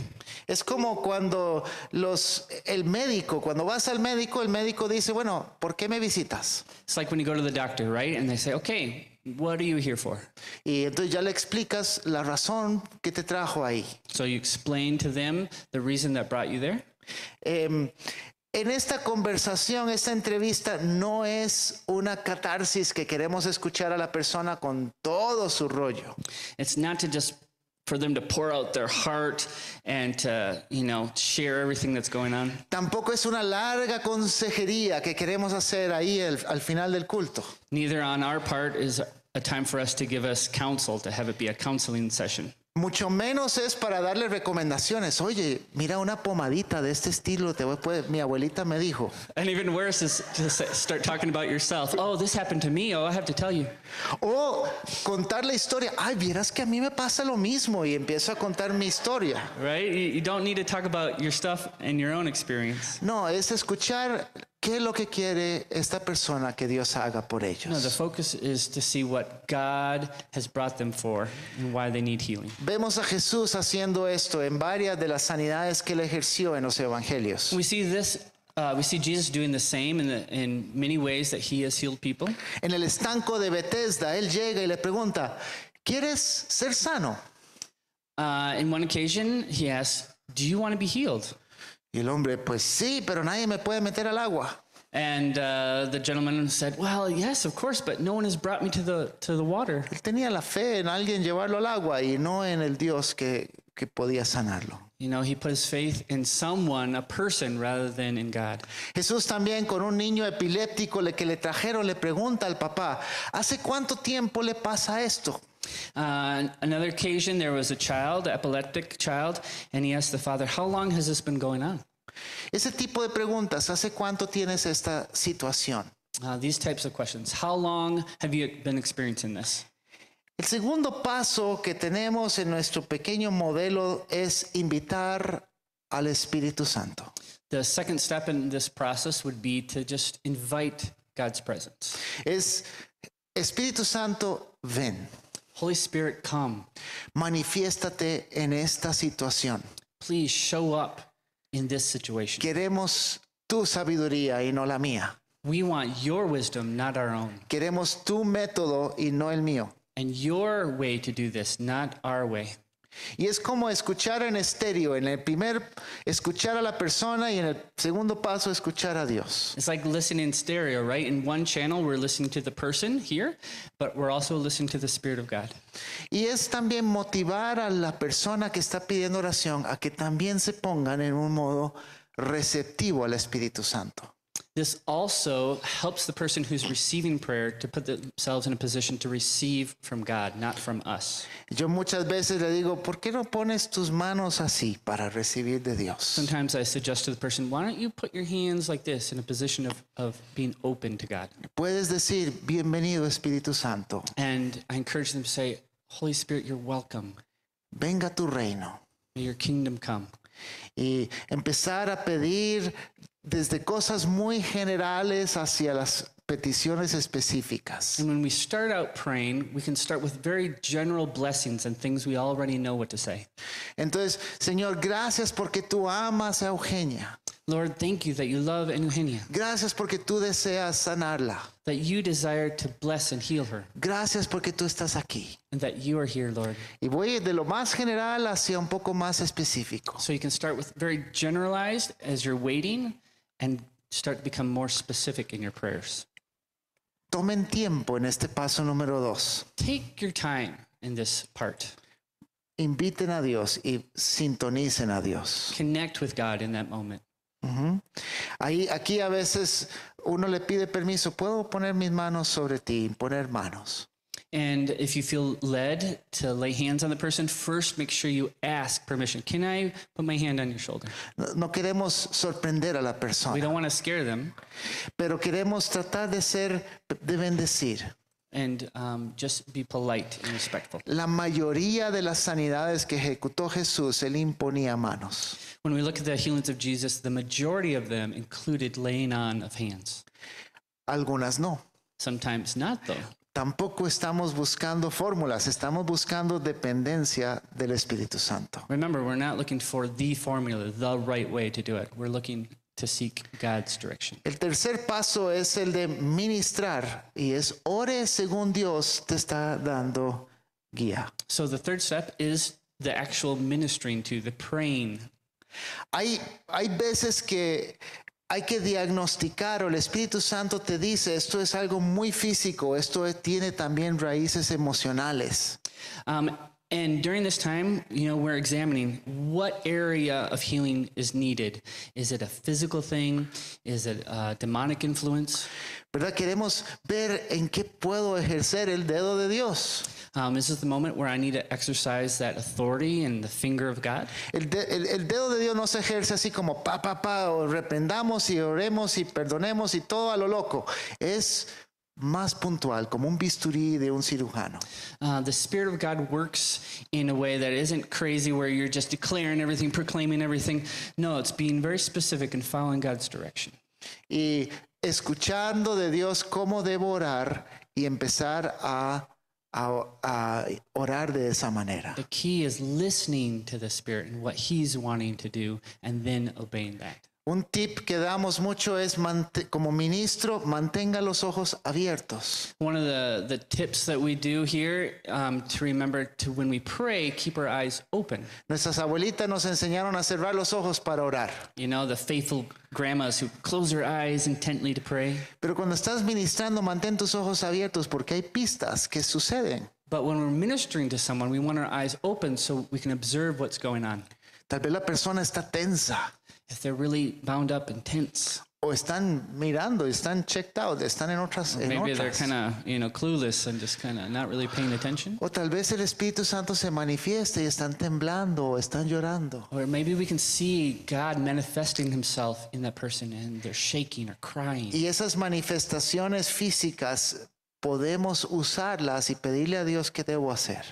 Es como cuando los, el médico, cuando vas al médico, el médico dice, bueno, ¿por qué me visitas? It's like when you go to the doctor, right? And they say, Okay, what are you here for? Y entonces ya le explicas la razón que te trajo ahí. So, you explain to them the reason that brought you there. Em, en esta conversación, esta entrevista no es una catarsis que queremos escuchar a la persona con todo su rollo. It's not to just for them to pour out their heart and to, you know, share everything that's going on. Tampoco es una larga consejería que queremos hacer ahí el- al final del culto. Neither on our part is a time for us to give us counsel, to have it be a counseling session. Mucho menos es para darle recomendaciones. Oye, mira una pomadita de este estilo. Te voy, puede- mi abuelita me dijo. And even worse is to start talking about yourself. Oh, this happened to me. Oh, I have to tell you. O contar la historia. Ay, vieras que a mí me pasa lo mismo. Y empiezo a contar mi historia. Right? You, you don't need to talk about your stuff and your own experience. No, es escuchar qué es lo que quiere esta persona que Dios haga por No, the ellos. focus is to see what God has brought them for and why they need healing. Vemos a Jesús haciendo esto en varias de las sanidades que él ejerció en los evangelios. We see this. Uh, we see Jesus doing the same in, the, in many ways that he has healed people. En el estanco de Bethesda, él llega y le pregunta, ¿quieres ser sano? Uh, in one occasion, he asked, Do you want to be healed? Y el hombre, pues sí, pero nadie me puede meter al agua. And uh, the gentleman said, Well, yes, of course, but no one has brought me to the, to the water. Él tenía la fe en alguien llevarlo al agua y no en el Dios que, que podía sanarlo. You know, he put his faith in someone, a person, rather than in God. Jesús también con un niño epiléptico le- que le trajeron le pregunta al papá, ¿hace cuánto tiempo le pasa esto? Uh, another occasion, there was a child, epileptic child, and he asked the father, How long has this been going on? Ese tipo de preguntas, ¿hace cuánto tienes esta situación? Uh, these types of questions. How long have you been experiencing this? El segundo paso que tenemos en nuestro pequeño modelo es invitar al Espíritu Santo. The second step in this process would be to just invite God's presence. Es, Espíritu Santo, ven, Holy Spirit, come. manifiéstate en esta situación. Please show up in this situation. Queremos tu sabiduría y no la mía. We want your wisdom, not our own, Queremos tu método y no el mío. and your way to do this, not our way. Y es como escuchar en estéreo. En el primer, escuchar a la persona y en el segundo paso, escuchar a Dios. It's like listening in stereo, right? In one channel, we're listening to the person here, but we're also listening to the Spirit of God. Y es también motivar a la persona que está pidiendo oración a que también se pongan en un modo receptivo al Espíritu Santo. This also helps the person who's receiving prayer to put themselves in a position to receive from God, not from us. Yo muchas veces le digo, ¿por qué no pones tus manos así para recibir de Dios? Sometimes I suggest to the person, why don't you put your hands like this in a position of, of being open to God? Puedes decir, bienvenido Espíritu Santo, And I encourage them to say, Holy Spirit, you're welcome. venga tu reino. May your kingdom come. y empezar a pedir desde cosas muy generales hacia las peticiones específicas. And when we start out praying, we can start with very general blessings and things we already know what to say. Entonces, Señor, gracias porque tú amas a Eugenia. Lord, thank you that you love Eugenia, Gracias porque tú deseas sanarla. that you desire to bless and heal her, Gracias porque tú estás aquí. and that you are here, Lord. Y voy de lo más general hacia un poco más específico. So you can start with very generalized as you're waiting and start to become more specific in your prayers. Tomen tiempo en este paso número dos. Take your time in this part. Inviten a Dios y sintonicen a Dios. Connect with God in that moment. Ujú. Ahí, aquí a veces uno le pide permiso. ¿Puedo poner mis manos sobre ti? Poner manos. And if you feel led to lay hands on the person, first make sure you ask permission. Can I put my hand on your shoulder? No, queremos sorprender a la We don't want to scare them pero queremos tratar de ser, de bendecir. and um, just be polite and respectful. La mayoría de las sanidades que ejecutó Jesús, él imponía manos. When we look at the healings of Jesus, the majority of them included laying on of hands. Algunas no. Sometimes not, though. Tampoco estamos buscando fórmulas, estamos buscando dependencia del Espíritu Santo. Remember, we're not looking for the formula, the right way to do it. We're looking to seek God's direction. El tercer paso es el de ministrar y es ore según Dios te está dando guía. So the third step is the actual ministering to, the praying. Hay, hay veces que hay que diagnosticar o el Espíritu Santo te dice esto es algo muy físico, esto tiene también raíces emocionales. Um, and during this time, you know, we're examining what area of healing is needed. Is it a physical thing? Is it a demonic influence? ¿Verdad? Queremos ver en qué puedo ejercer el dedo de Dios. Um, this is the moment where I need to exercise that authority and the finger of God. El, de- el- el dedo de Dios no se ejerce así como pa, pa, pa, o reprendamos y oremos y perdonemos y todo a lo loco. Es más puntual, como un bisturí de un cirujano. Uh, the Spirit of God works in a way that isn't crazy where you're just declaring everything, proclaiming everything. No, it's being very specific and following God's direction. Y escuchando de Dios cómo debo orar y empezar a, a- a orar de esa manera. The key is listening to the Spirit and what He's wanting to do and then obeying that. Un tip que damos mucho es, como ministro, mantenga los ojos abiertos. One of the, the tips that we do here um, to remember to when we pray, keep our eyes open. Nuestras abuelitas nos enseñaron a cerrar los ojos para orar. You know, the faithful grandmas who close their eyes intently to pray. Pero cuando estás ministrando, mantén tus ojos abiertos porque hay pistas que suceden. But when we're ministering to someone, we want our eyes open so we can observe what's going on. Tal vez la persona está tensa If they're really bound up and tense, o están mirando, están checked out, están en otras. En maybe they're kind of, you know, clueless and just kind of not really paying attention. O tal vez el Espíritu Santo se manifieste y están temblando o están llorando. Or maybe we can see God manifesting himself in that person and they're shaking or crying. Y esas manifestaciones físicas podemos usarlas y pedirle a Dios qué debo hacer.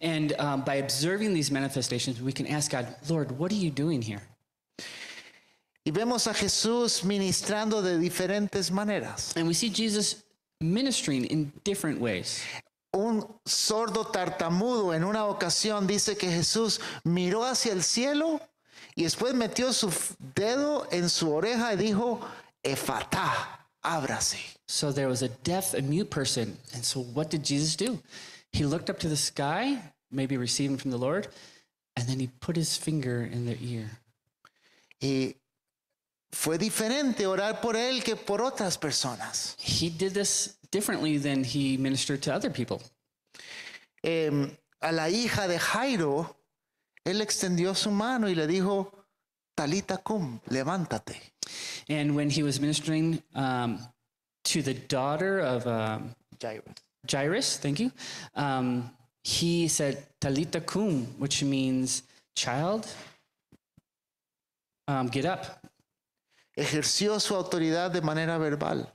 And um, by observing these manifestations, we can ask God, Lord, what are you doing here? Y vemos a Jesús ministrando de diferentes maneras. And we see Jesus ministering in different ways. Un sordo tartamudo en una ocasión dice que Jesús miró hacia el cielo y después metió su dedo en su oreja y dijo, Efatá, ábrase. So there was a deaf and mute person. And so what did Jesus do? He looked up to the sky, maybe receiving from the Lord, and then he put his finger in their ear. Y fue diferente orar por él que por otras personas. He did this differently than he ministered to other people. Em, a la hija de Jairo, él extendió su mano y le dijo, Talita cum, levántate. And when he was ministering um, to the daughter of um, Jairus. Jairus, thank you, um, he said, Talita cum, which means child, um, get up. Ejerció su autoridad de manera verbal.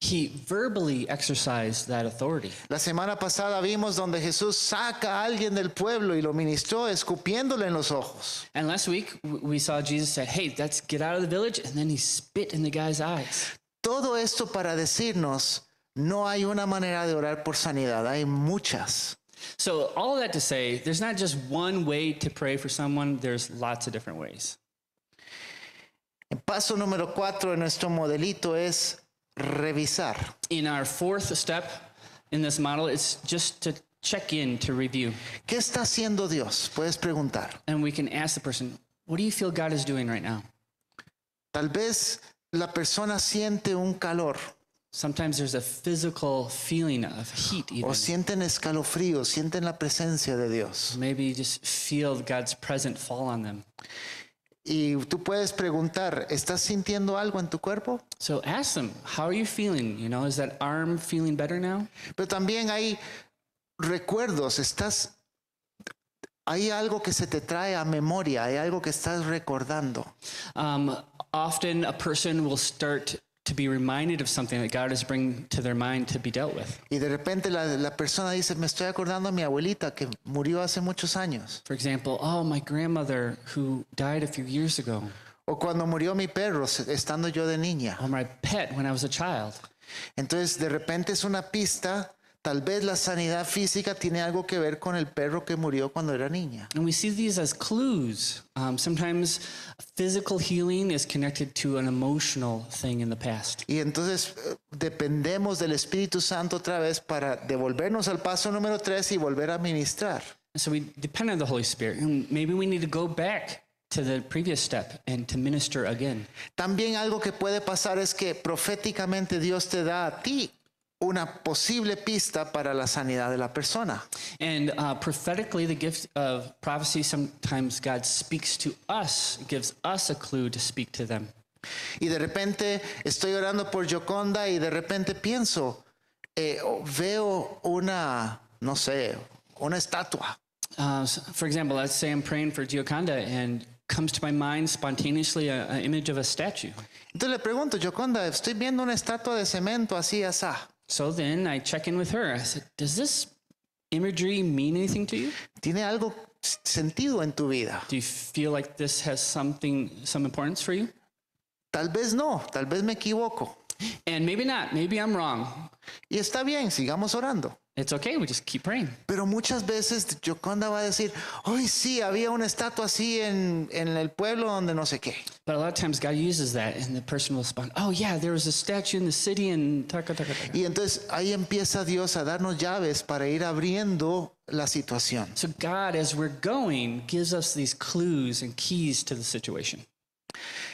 he verbally exercised that authority. La semana pasada vimos donde Jesús saca a alguien del pueblo y lo ministró escupiéndole en los ojos. And last week we saw Jesus said, "Hey, let's get out of the village," and then he spit in the guy's eyes. Todo esto para decirnos, no hay una manera de orar por sanidad, hay muchas. So all of that to say, there's not just one way to pray for someone. There's lots of different ways. El paso número cuatro de nuestro modelito es revisar. In our fourth step in this model, it's just to check in to review, ¿Qué está haciendo Dios? Puedes preguntar. and we can ask the person, "What do you feel God is doing right now?" Tal vez la persona siente un calor Sometimes there's a physical feeling of heat, even. o sienten escalofrío, sienten la presencia de Dios. Maybe you just feel God's presence fall on them. Y tú puedes preguntar, ¿estás sintiendo algo en tu cuerpo? So ask them, how are you feeling? You know, is that arm feeling better now? Pero también hay recuerdos, estás hay algo que se te trae a memoria, hay algo que estás recordando. Um, often a person will start to be reminded of something that God is bringing to their mind to be dealt with. Y de repente la, la persona dice, me estoy acordando a mi abuelita que murió hace muchos años. For example, oh, my grandmother who died a few years ago, O cuando murió mi perro, estando yo de niña. or my pet when I was a child. Entonces, de repente es una pista, tal vez la sanidad física tiene algo que ver con el perro que murió cuando era niña. And we see these as clues. Um, sometimes physical healing is connected to an emotional thing in the past. Y entonces eh, dependemos del Espíritu Santo otra vez para devolvernos al paso número tres y volver a ministrar. So we depend on the Holy Spirit. And maybe we need to go back to the previous step and to minister again. También algo que puede pasar es que proféticamente Dios te da a ti una posible pista para la sanidad de la persona. And uh, prophetically, the gift of prophecy, sometimes God speaks to us, gives us a clue to speak to them. Y de repente estoy orando por Yoconda y de repente pienso, eh, veo una, no sé, una estatua. Uh, s- for example, let's say I'm praying for Gioconda and comes to my mind spontaneously an image of a statue. Entonces le pregunto, Yoconda, estoy viendo una estatua de cemento así, asá. So then I check in with her. I said, Does this imagery mean anything to you? ¿Tiene algo sentido en tu vida? Do you feel like this has something, some importance for you? Tal vez no, tal vez me equivoco. And maybe not. Maybe I'm wrong. Y está bien, sigamos orando. It's okay. We just keep praying. Pero muchas veces Yoconda va a decir, hoy sí, había una estatua así en, en el pueblo donde no sé qué. But a lot of times God uses that and the person will respond, Oh, yeah, there was a statue in the city and taka, taka, taka. Y entonces ahí empieza Dios a darnos llaves para ir abriendo la situación. So God, as we're going, gives us these clues and keys to the situation.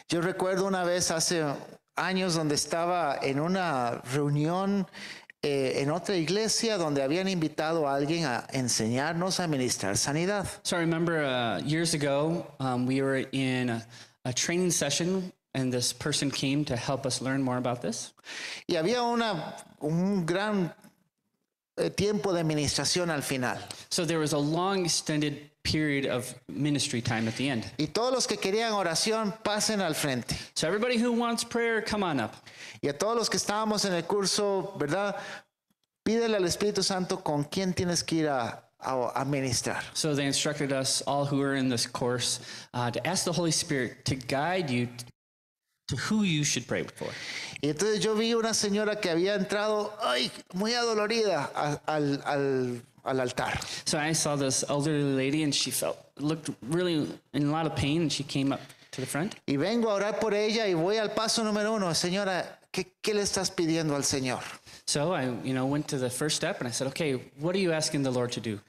Yo recuerdo una vez hace años donde estaba en una reunión eh, en otra iglesia donde habían invitado a alguien a enseñarnos a administrar sanidad. So I remember uh, years ago, um, we were in a, a training session, and this person came to help us learn more about this. Y había una, un gran eh, tiempo de administración al final. So there was a long, extended period of ministry time at the end. Y todos los que querían oración, pasen al frente. So everybody who wants prayer, come on up. Y a todos los que estábamos en el curso, ¿verdad? Pídele al Espíritu Santo con quién tienes que ir a, a, ministrar. So they instructed us, all who are in this course, uh, to ask the Holy Spirit to guide you to who you should pray for. Y entonces yo vi una señora que había entrado, ay, muy adolorida al, al, al altar. So I saw this elderly lady, and she felt looked really in a lot of pain, and she came up to the front. Y vengo a orar por ella y voy al paso número uno. Señora, ¿qué, qué le estás pidiendo al Señor? So I, you know, went to the first step, and I said, "Okay, what are you asking the Lord to do?"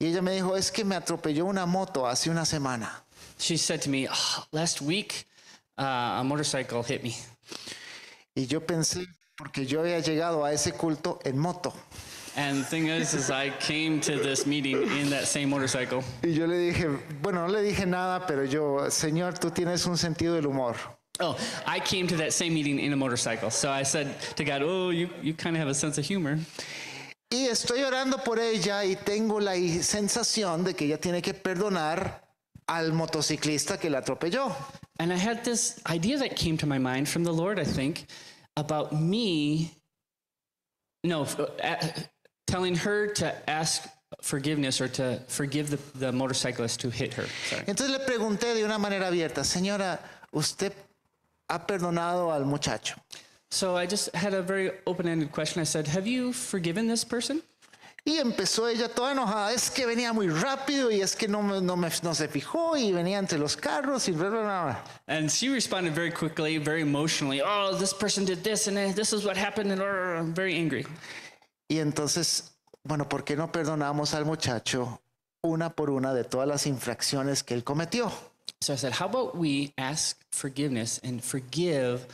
Y ella me dijo, es que me atropelló una moto hace una semana. She said to me, "Ah, "Last week, uh, a motorcycle hit me." Y yo pensé, porque yo había llegado a ese culto en moto. And the thing is, is I came to this meeting in that same motorcycle. Y yo le dije, bueno, no le dije nada, pero yo, Señor, tú tienes un sentido del humor. Oh, I came to that same meeting in a motorcycle. So I said to God, "Oh, you, you kind of have a sense of humor." Y estoy orando por ella y tengo la sensación de que ella tiene que perdonar al motociclista que la atropelló. And I had this idea that came to my mind from the Lord, I think. about me, no, uh, telling her to ask forgiveness or to forgive the, the motorcyclist who hit her. Sorry. Entonces le pregunté de una manera abierta, señora, ¿usted ha perdonado al muchacho? So I just had a very open ended question. I said, Have you forgiven this person? Y empezó ella toda enojada, es que venía muy rápido y es que no, no, me- no se fijó y venía entre los carros y bla, bla, bla. And she responded very quickly, very emotionally. Oh, this person did this, and this is what happened, and uh, very angry. Y entonces, bueno, ¿por qué no perdonamos al muchacho una por una de todas las infracciones que él cometió? So I said, How about we ask forgiveness and forgive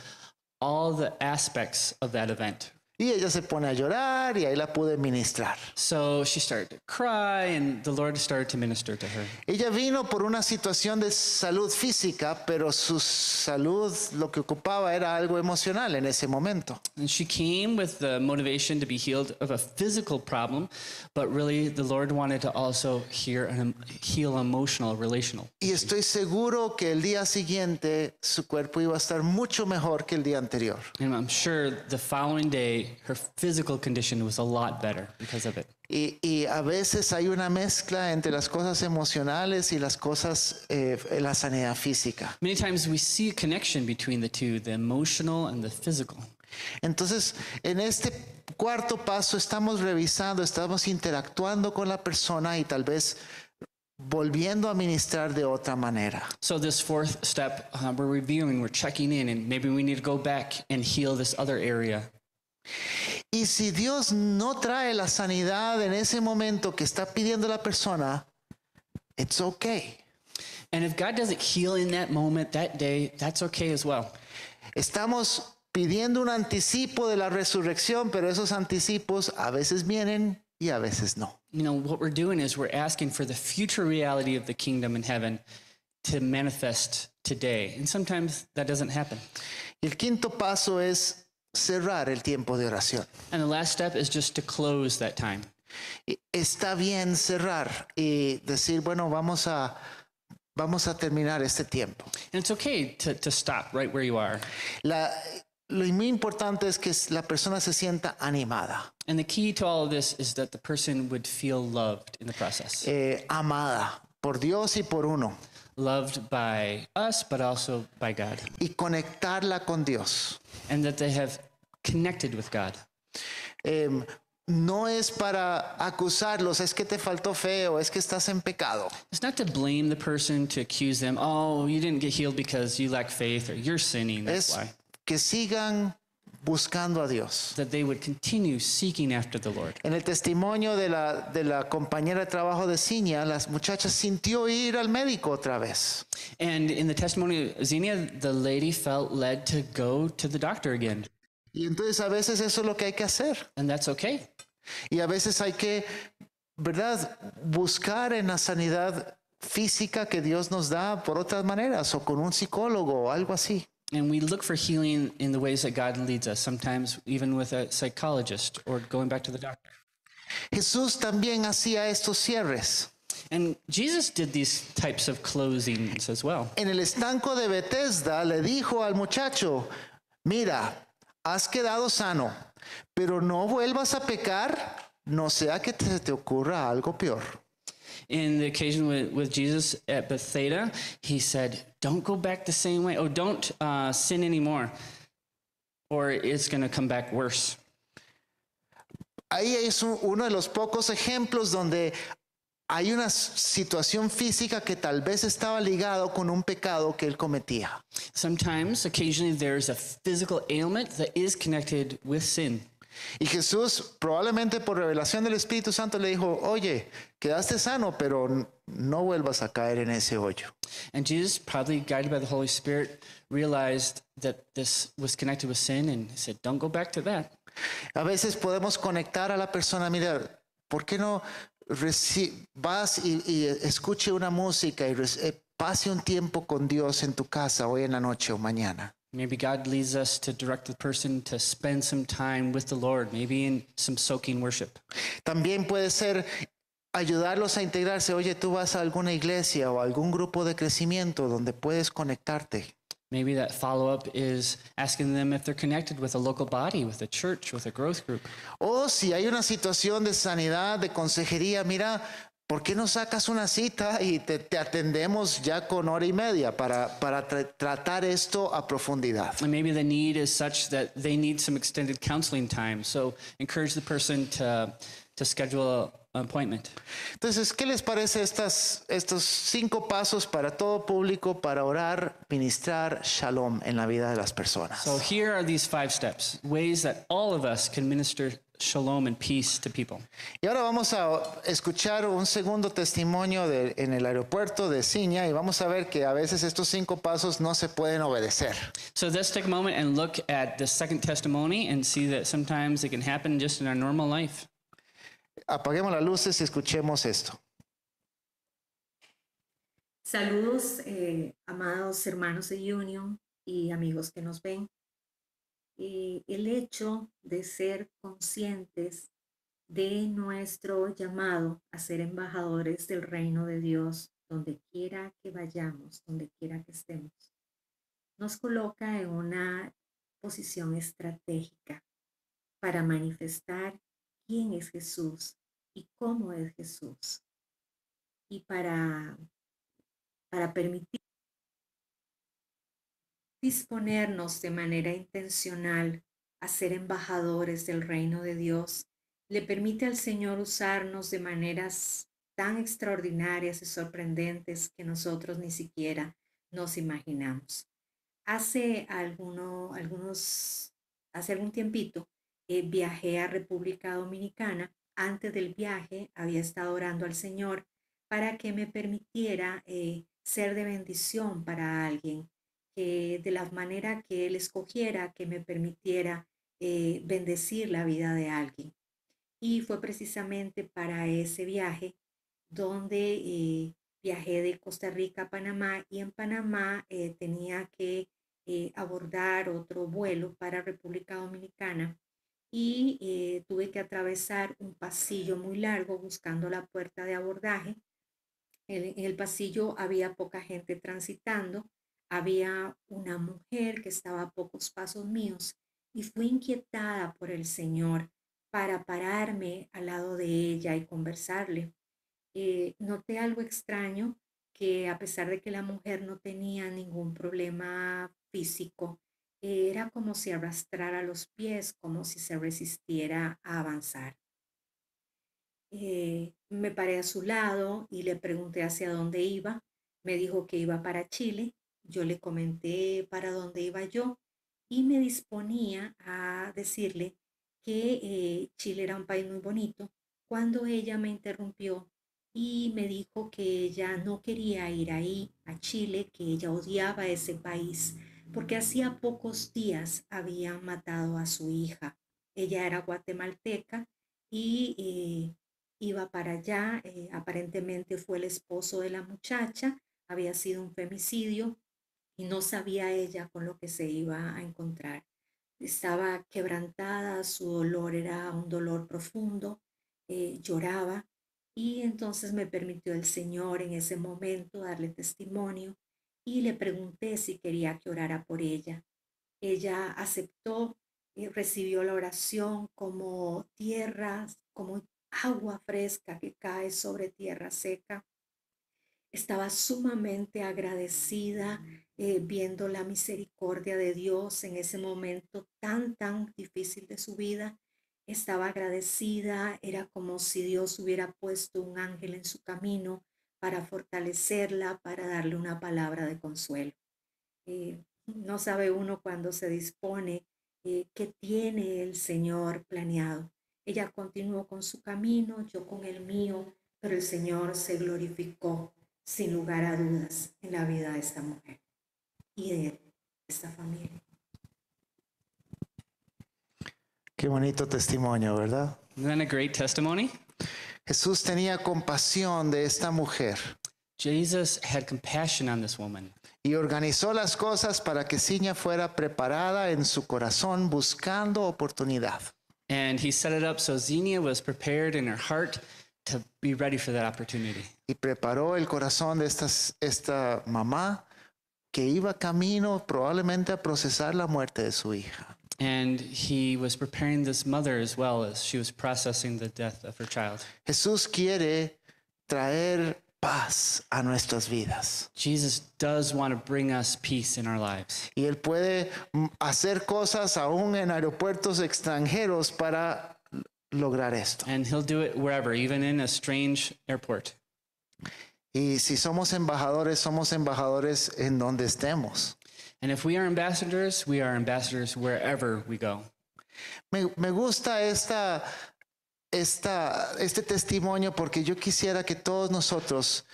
all the aspects of that event? Y ella se pone a llorar y ahí la pude ministrar. So she started to cry, and the Lord started to minister to her. Ella vino por una situación de salud física, pero su salud lo que ocupaba era algo emocional en ese momento. And she came with the motivation to be healed of a physical problem, but really the Lord wanted to also hear and heal emotional, relational. Y estoy seguro que el día siguiente su cuerpo iba a estar mucho mejor que el día anterior. And I'm sure the following day, her physical condition was a lot better because of it. Y, y a veces hay una mezcla entre las cosas emocionales y las cosas, eh, la sanidad física. Many times we see a connection between the two, the emotional and the physical. Entonces, en este cuarto paso estamos revisando, estamos interactuando con la persona y tal vez volviendo a ministrar de otra manera. So, this fourth step, uh, we're reviewing, we're checking in, and maybe we need to go back and heal this other area. Y si Dios no trae la sanidad en ese momento que está pidiendo la persona, it's okay. And if God doesn't heal in that moment, that day, that's okay as well. Estamos pidiendo un anticipo de la resurrección, pero esos anticipos a veces vienen y a veces no. You know, what we're doing is we're asking for the future reality of the kingdom in heaven to manifest today. And sometimes that doesn't happen. El quinto paso es cerrar el tiempo de oración. And the last step is just to close that time. Está bien cerrar y decir, bueno, vamos a, vamos a terminar este tiempo. And it's okay to, to stop right where you are. La- lo muy importante es que la persona se sienta animada, And the key to all of this is that the person would feel loved in the process. eh, amada por Dios y por uno, Loved by us, but also by God. y conectarla con Dios. And that they have connected with God. Em, no es para acusarlos, es que te faltó feo, es que estás en pecado. It's not to blame the person, to accuse them, oh, you didn't get healed because you lack faith or you're sinning. That's Es why. que sigan buscando a Dios. That they would continue seeking after the Lord. En el testimonio de la, de la compañera de trabajo de Ciña, las muchachas sintió ir al médico otra vez. And in the testimony of Xenia, the lady felt led to go to the doctor again. Y entonces a veces eso es lo que hay que hacer. And that's okay. Y a veces hay que, ¿verdad?, buscar en la sanidad física que Dios nos da por otras maneras o con un psicólogo o algo así. And we look for healing in the ways that God leads us, sometimes even with a psychologist or going back to the doctor. Jesús también hacía estos cierres. And Jesus did these types of closings as well. En el estanco de Bethesda le dijo al muchacho, mira, has quedado sano, pero no vuelvas a pecar, no sea que te, te ocurra algo peor. In the occasion with, with Jesus at Bethsaida, he said, Don't go back the same way. Oh, don't uh, sin anymore, or it's going to come back worse. Ahí es un- uno de los pocos ejemplos donde hay una situación física que tal vez estaba ligado con un pecado que él cometía. Sometimes, occasionally, there's a physical ailment that is connected with sin. Y Jesús probablemente por revelación del Espíritu Santo le dijo, oye, quedaste sano, pero no vuelvas a caer en ese hoyo. And Jesus, probably guided by the Holy Spirit, realized that this was connected with sin and said, Don't go back to that. A veces podemos conectar a la persona, mira, ¿por qué no vas y, y escuche una música y pase un tiempo con Dios en tu casa hoy en la noche o mañana? Maybe God leads us to direct the person to spend some time with the Lord, maybe in some soaking worship. También puede ser ayudarlos a integrarse. Oye, tú vas a alguna iglesia o algún grupo de crecimiento donde puedes conectarte. Maybe that follow up is asking them if they're connected with a local body, with a church, with a growth group. O si hay una situación de sanidad, de consejería, mira, ¿por qué no sacas una cita y te, te atendemos ya con hora y media para, para tra- tratar esto a profundidad? And maybe the need is such that they need some extended counseling time. So encourage the person to, to schedule an appointment. Entonces, ¿qué les parece estas, estos cinco pasos para todo público para orar, ministrar shalom en la vida de las personas? So here are these five steps, ways that all of us can minister shalom and peace to people. Y ahora vamos a escuchar un segundo testimonio de- en el aeropuerto de Ciña y vamos a ver que a veces estos cinco pasos no se pueden obedecer. So let's take a moment and look at the second testimony and see that sometimes it can happen just in our normal life. Apaguemos las luces y escuchemos esto. Saludos, eh, amados hermanos de Union y amigos que nos ven. El hecho de ser conscientes de nuestro llamado a ser embajadores del reino de Dios, donde quiera que vayamos, donde quiera que estemos, nos coloca en una posición estratégica para manifestar quién es Jesús y cómo es Jesús. Y para para permitir disponernos de manera intencional a ser embajadores del reino de Dios, le permite al Señor usarnos de maneras tan extraordinarias y sorprendentes que nosotros ni siquiera nos imaginamos. Hace alguno, algunos, hace algún tiempito, eh, viajé a República Dominicana. Antes del viaje había estado orando al Señor para que me permitiera eh, ser de bendición para alguien, de la manera que Él escogiera, que me permitiera eh, bendecir la vida de alguien. Y fue precisamente para ese viaje donde eh, viajé de Costa Rica a Panamá y en Panamá eh, tenía que abordar otro vuelo para República Dominicana y tuve que atravesar un pasillo muy largo buscando la puerta de abordaje en el pasillo había poca gente transitando, había una mujer que estaba a pocos pasos míos y fui inquietada por el Señor para pararme al lado de ella y conversarle. Eh, noté algo extraño que a pesar de que la mujer no tenía ningún problema físico, era como si arrastrara los pies, como si se resistiera a avanzar. Eh, me paré a su lado y le pregunté hacia dónde iba. Me dijo que iba para Chile. Yo le comenté para dónde iba yo y me disponía a decirle que eh, Chile era un país muy bonito cuando ella me interrumpió y me dijo que ella no quería ir ahí a Chile, que ella odiaba ese país porque hacía pocos días habían matado a su hija. Ella era guatemalteca y eh, iba para allá, eh, aparentemente fue el esposo de la muchacha, había sido un femicidio y no sabía ella con lo que se iba a encontrar. Estaba quebrantada, su dolor era un dolor profundo, eh, lloraba y entonces me permitió el Señor en ese momento darle testimonio y le pregunté si quería que orara por ella. Ella aceptó y recibió la oración como tierra, como agua fresca que cae sobre tierra seca. Estaba sumamente agradecida eh, viendo la misericordia de Dios en ese momento tan, tan difícil de su vida. Estaba agradecida, era como si Dios hubiera puesto un ángel en su camino para fortalecerla, para darle una palabra de consuelo. Eh, no sabe uno cuando se dispone eh, qué tiene el Señor planeado. Ella continuó con su camino, yo con el mío, pero el Señor se glorificó sin lugar a dudas en la vida de esta mujer y de esta familia. Qué bonito testimonio, ¿verdad? Isn't that a great testimony? Jesús tenía compasión de esta mujer Jesus had compassion on this woman. y organizó las cosas para que Ciña fuera preparada en su corazón buscando oportunidad. And he set it up so Xenia was prepared in her heart to be ready for that opportunity. Y preparó el corazón de estas- esta mamá que iba camino probablemente a procesar la muerte de su hija. And he was preparing this mother as well as she was processing the death of her child. Jesús quiere traer paz a nuestras vidas. Jesus does want to bring us peace in our lives. Y Él puede hacer cosas aún en aeropuertos extranjeros para lograr esto. And he'll do it wherever, even in a strange airport. Y si somos embajadores, somos embajadores en donde estemos. And if we are ambassadors, we are ambassadors wherever we go. Me, me gusta esta, esta, este testimonio porque yo quisiera que todos nosotros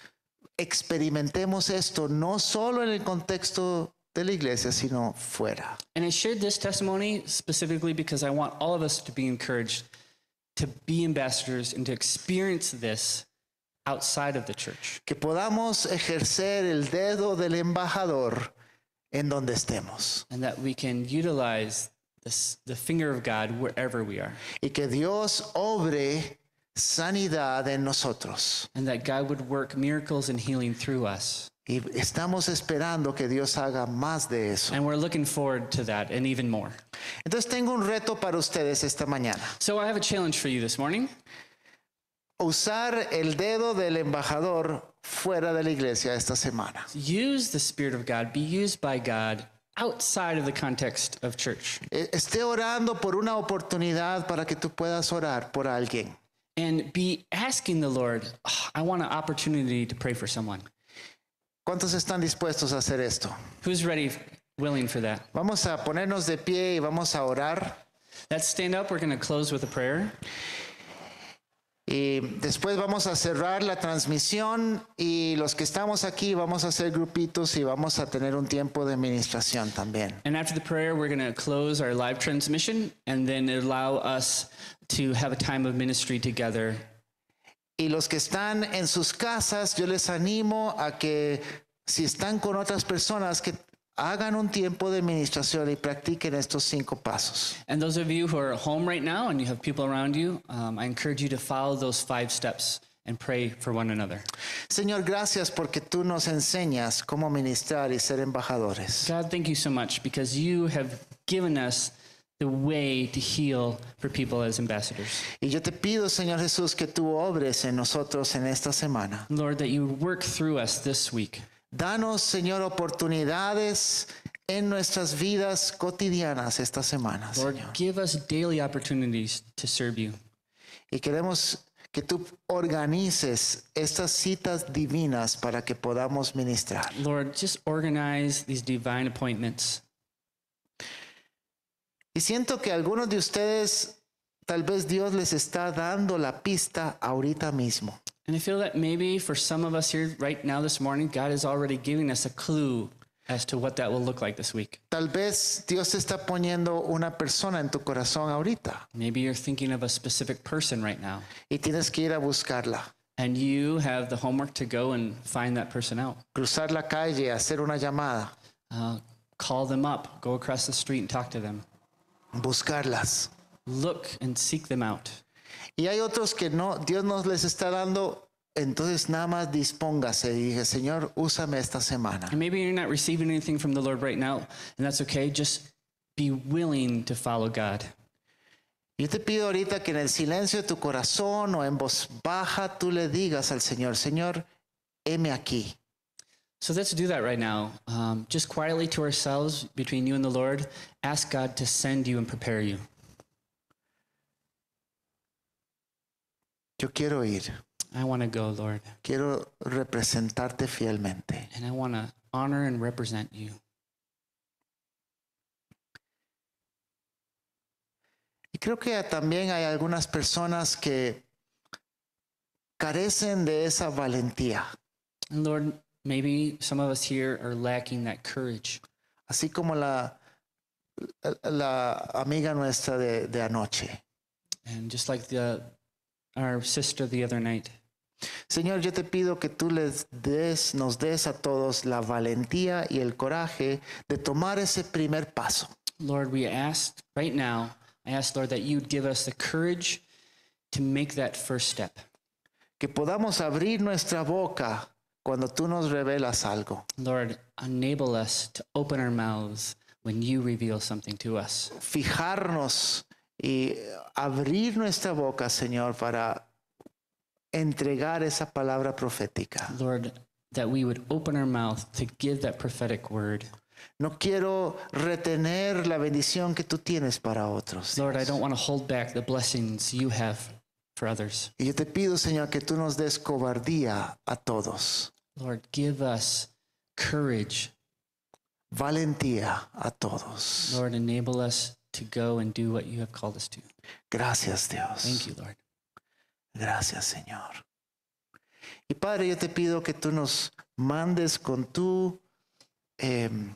experimentemos esto, no solo en el contexto de la iglesia, sino fuera. And I shared this testimony specifically because I want all of us to be encouraged to be ambassadors and to experience this outside of the church. Que podamos ejercer el dedo del embajador en donde estemos. And that we can utilize this, the finger of God wherever we are. Y que Dios obre sanidad en nosotros. And that God would work miracles and healing through us. Y estamos esperando que Dios haga más de eso. And we're looking forward to that and even more. Entonces tengo un reto para ustedes esta mañana. So I have a challenge for you this morning. Usar el dedo del embajador fuera de la iglesia esta semana. Use the Spirit of God, be used by God outside of the context of church. E- Esté orando por una oportunidad para que tú puedas orar por alguien. And be asking the Lord, "Ah, I want an opportunity to pray for someone. ¿Cuántos están dispuestos a hacer esto? Who's ready, willing for that? Vamos a ponernos de pie y vamos a orar. Let's stand up. We're going to close with a prayer. Y después vamos a cerrar la transmisión y los que estamos aquí vamos a hacer grupitos y vamos a tener un tiempo de administración también. And after the prayer, we're going to close our live transmission and then allow us to have a time of ministry together. Y los que están en sus casas, yo les animo a que si están con otras personas, que hagan un tiempo de administración y practiquen estos cinco pasos. And those of you who are at home right now and you have people around you, um, I encourage you to follow those five steps and pray for one another. Señor, gracias porque tú nos enseñas cómo ministrar y ser embajadores. God, thank you so much because you have given us the way to heal for people as ambassadors. Y yo te pido, Señor Jesús, que tú obres en nosotros en esta semana. Lord, that you work through us this week. Danos, Señor, oportunidades en nuestras vidas cotidianas esta semana, Lord, Señor. give us daily opportunities to serve you. Y queremos que tú organices estas citas divinas para que podamos ministrar. Lord, just organize these divine appointments. Y siento que algunos de ustedes, tal vez Dios les está dando la pista ahorita mismo. And I feel that maybe for some of us here right now this morning, God is already giving us a clue as to what that will look like this week. Tal vez Dios te está poniendo una persona en tu corazón ahorita Maybe you're thinking of a specific person right now, y tienes que ir a buscarla, and you have the homework to go and find that person out. cruzar la calle, hacer una llamada, Uh, call them up, go across the street and talk to them. Buscarlas. Look and seek them out. Y hay otros que no, Dios nos les está dando, entonces nada más dispóngase y dije, Señor, úsame esta semana. And maybe you're not receiving anything from the Lord right now, and that's okay. Just be willing to follow God. Yo te pido ahorita que en el silencio de tu corazón o en voz baja tú le digas al Señor, Señor, heme aquí. So let's do that right now. Um, just quietly to ourselves, between you and the Lord, ask God to send you and prepare you. Yo quiero ir, I want to go, Lord, quiero representarte fielmente. and I want to honor and represent you. Y creo que también hay algunas personas que carecen de esa valentía, And Lord, maybe some of us here are lacking that courage, así como la, la amiga nuestra de, de anoche. and just like the our sister the other night. Señor, yo te pido que tú les des, nos des a todos la valentía y el coraje de tomar ese primer paso. Lord, we ask right now, I ask, Lord, that you'd give us the courage to make that first step. que podamos abrir nuestra boca cuando tú nos revelas algo. Lord, enable us to open our mouths when you reveal something to us. Fijarnos y abrir nuestra boca, Señor, para entregar esa palabra profética. Lord, that we would open our mouth to give that prophetic word. No quiero retener la bendición que tú tienes para otros. Lord, I don't want to hold back the blessings you have for others. Y yo te pido, Señor, que tú nos des cobardía a todos, Lord, give us courage. valentía a todos. Lord, enable us to go and do what you have called us to. Gracias, Dios. Thank you, Lord. Gracias, Señor. Y Padre, yo te pido que tú nos mandes con tu em,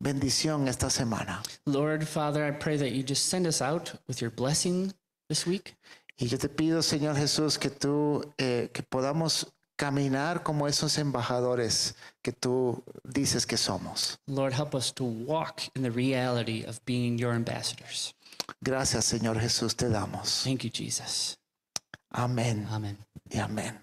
bendición esta semana. Lord, Father, I pray that you just send us out with your blessing this week. Y yo te pido, Señor Jesús, que tú, eh, que podamos caminar como esos embajadores que tú dices que somos. Lord, help us to walk in the reality of being your ambassadors. Gracias, Señor Jesús, te damos. Thank you, Jesus. Amén Amen. y amén.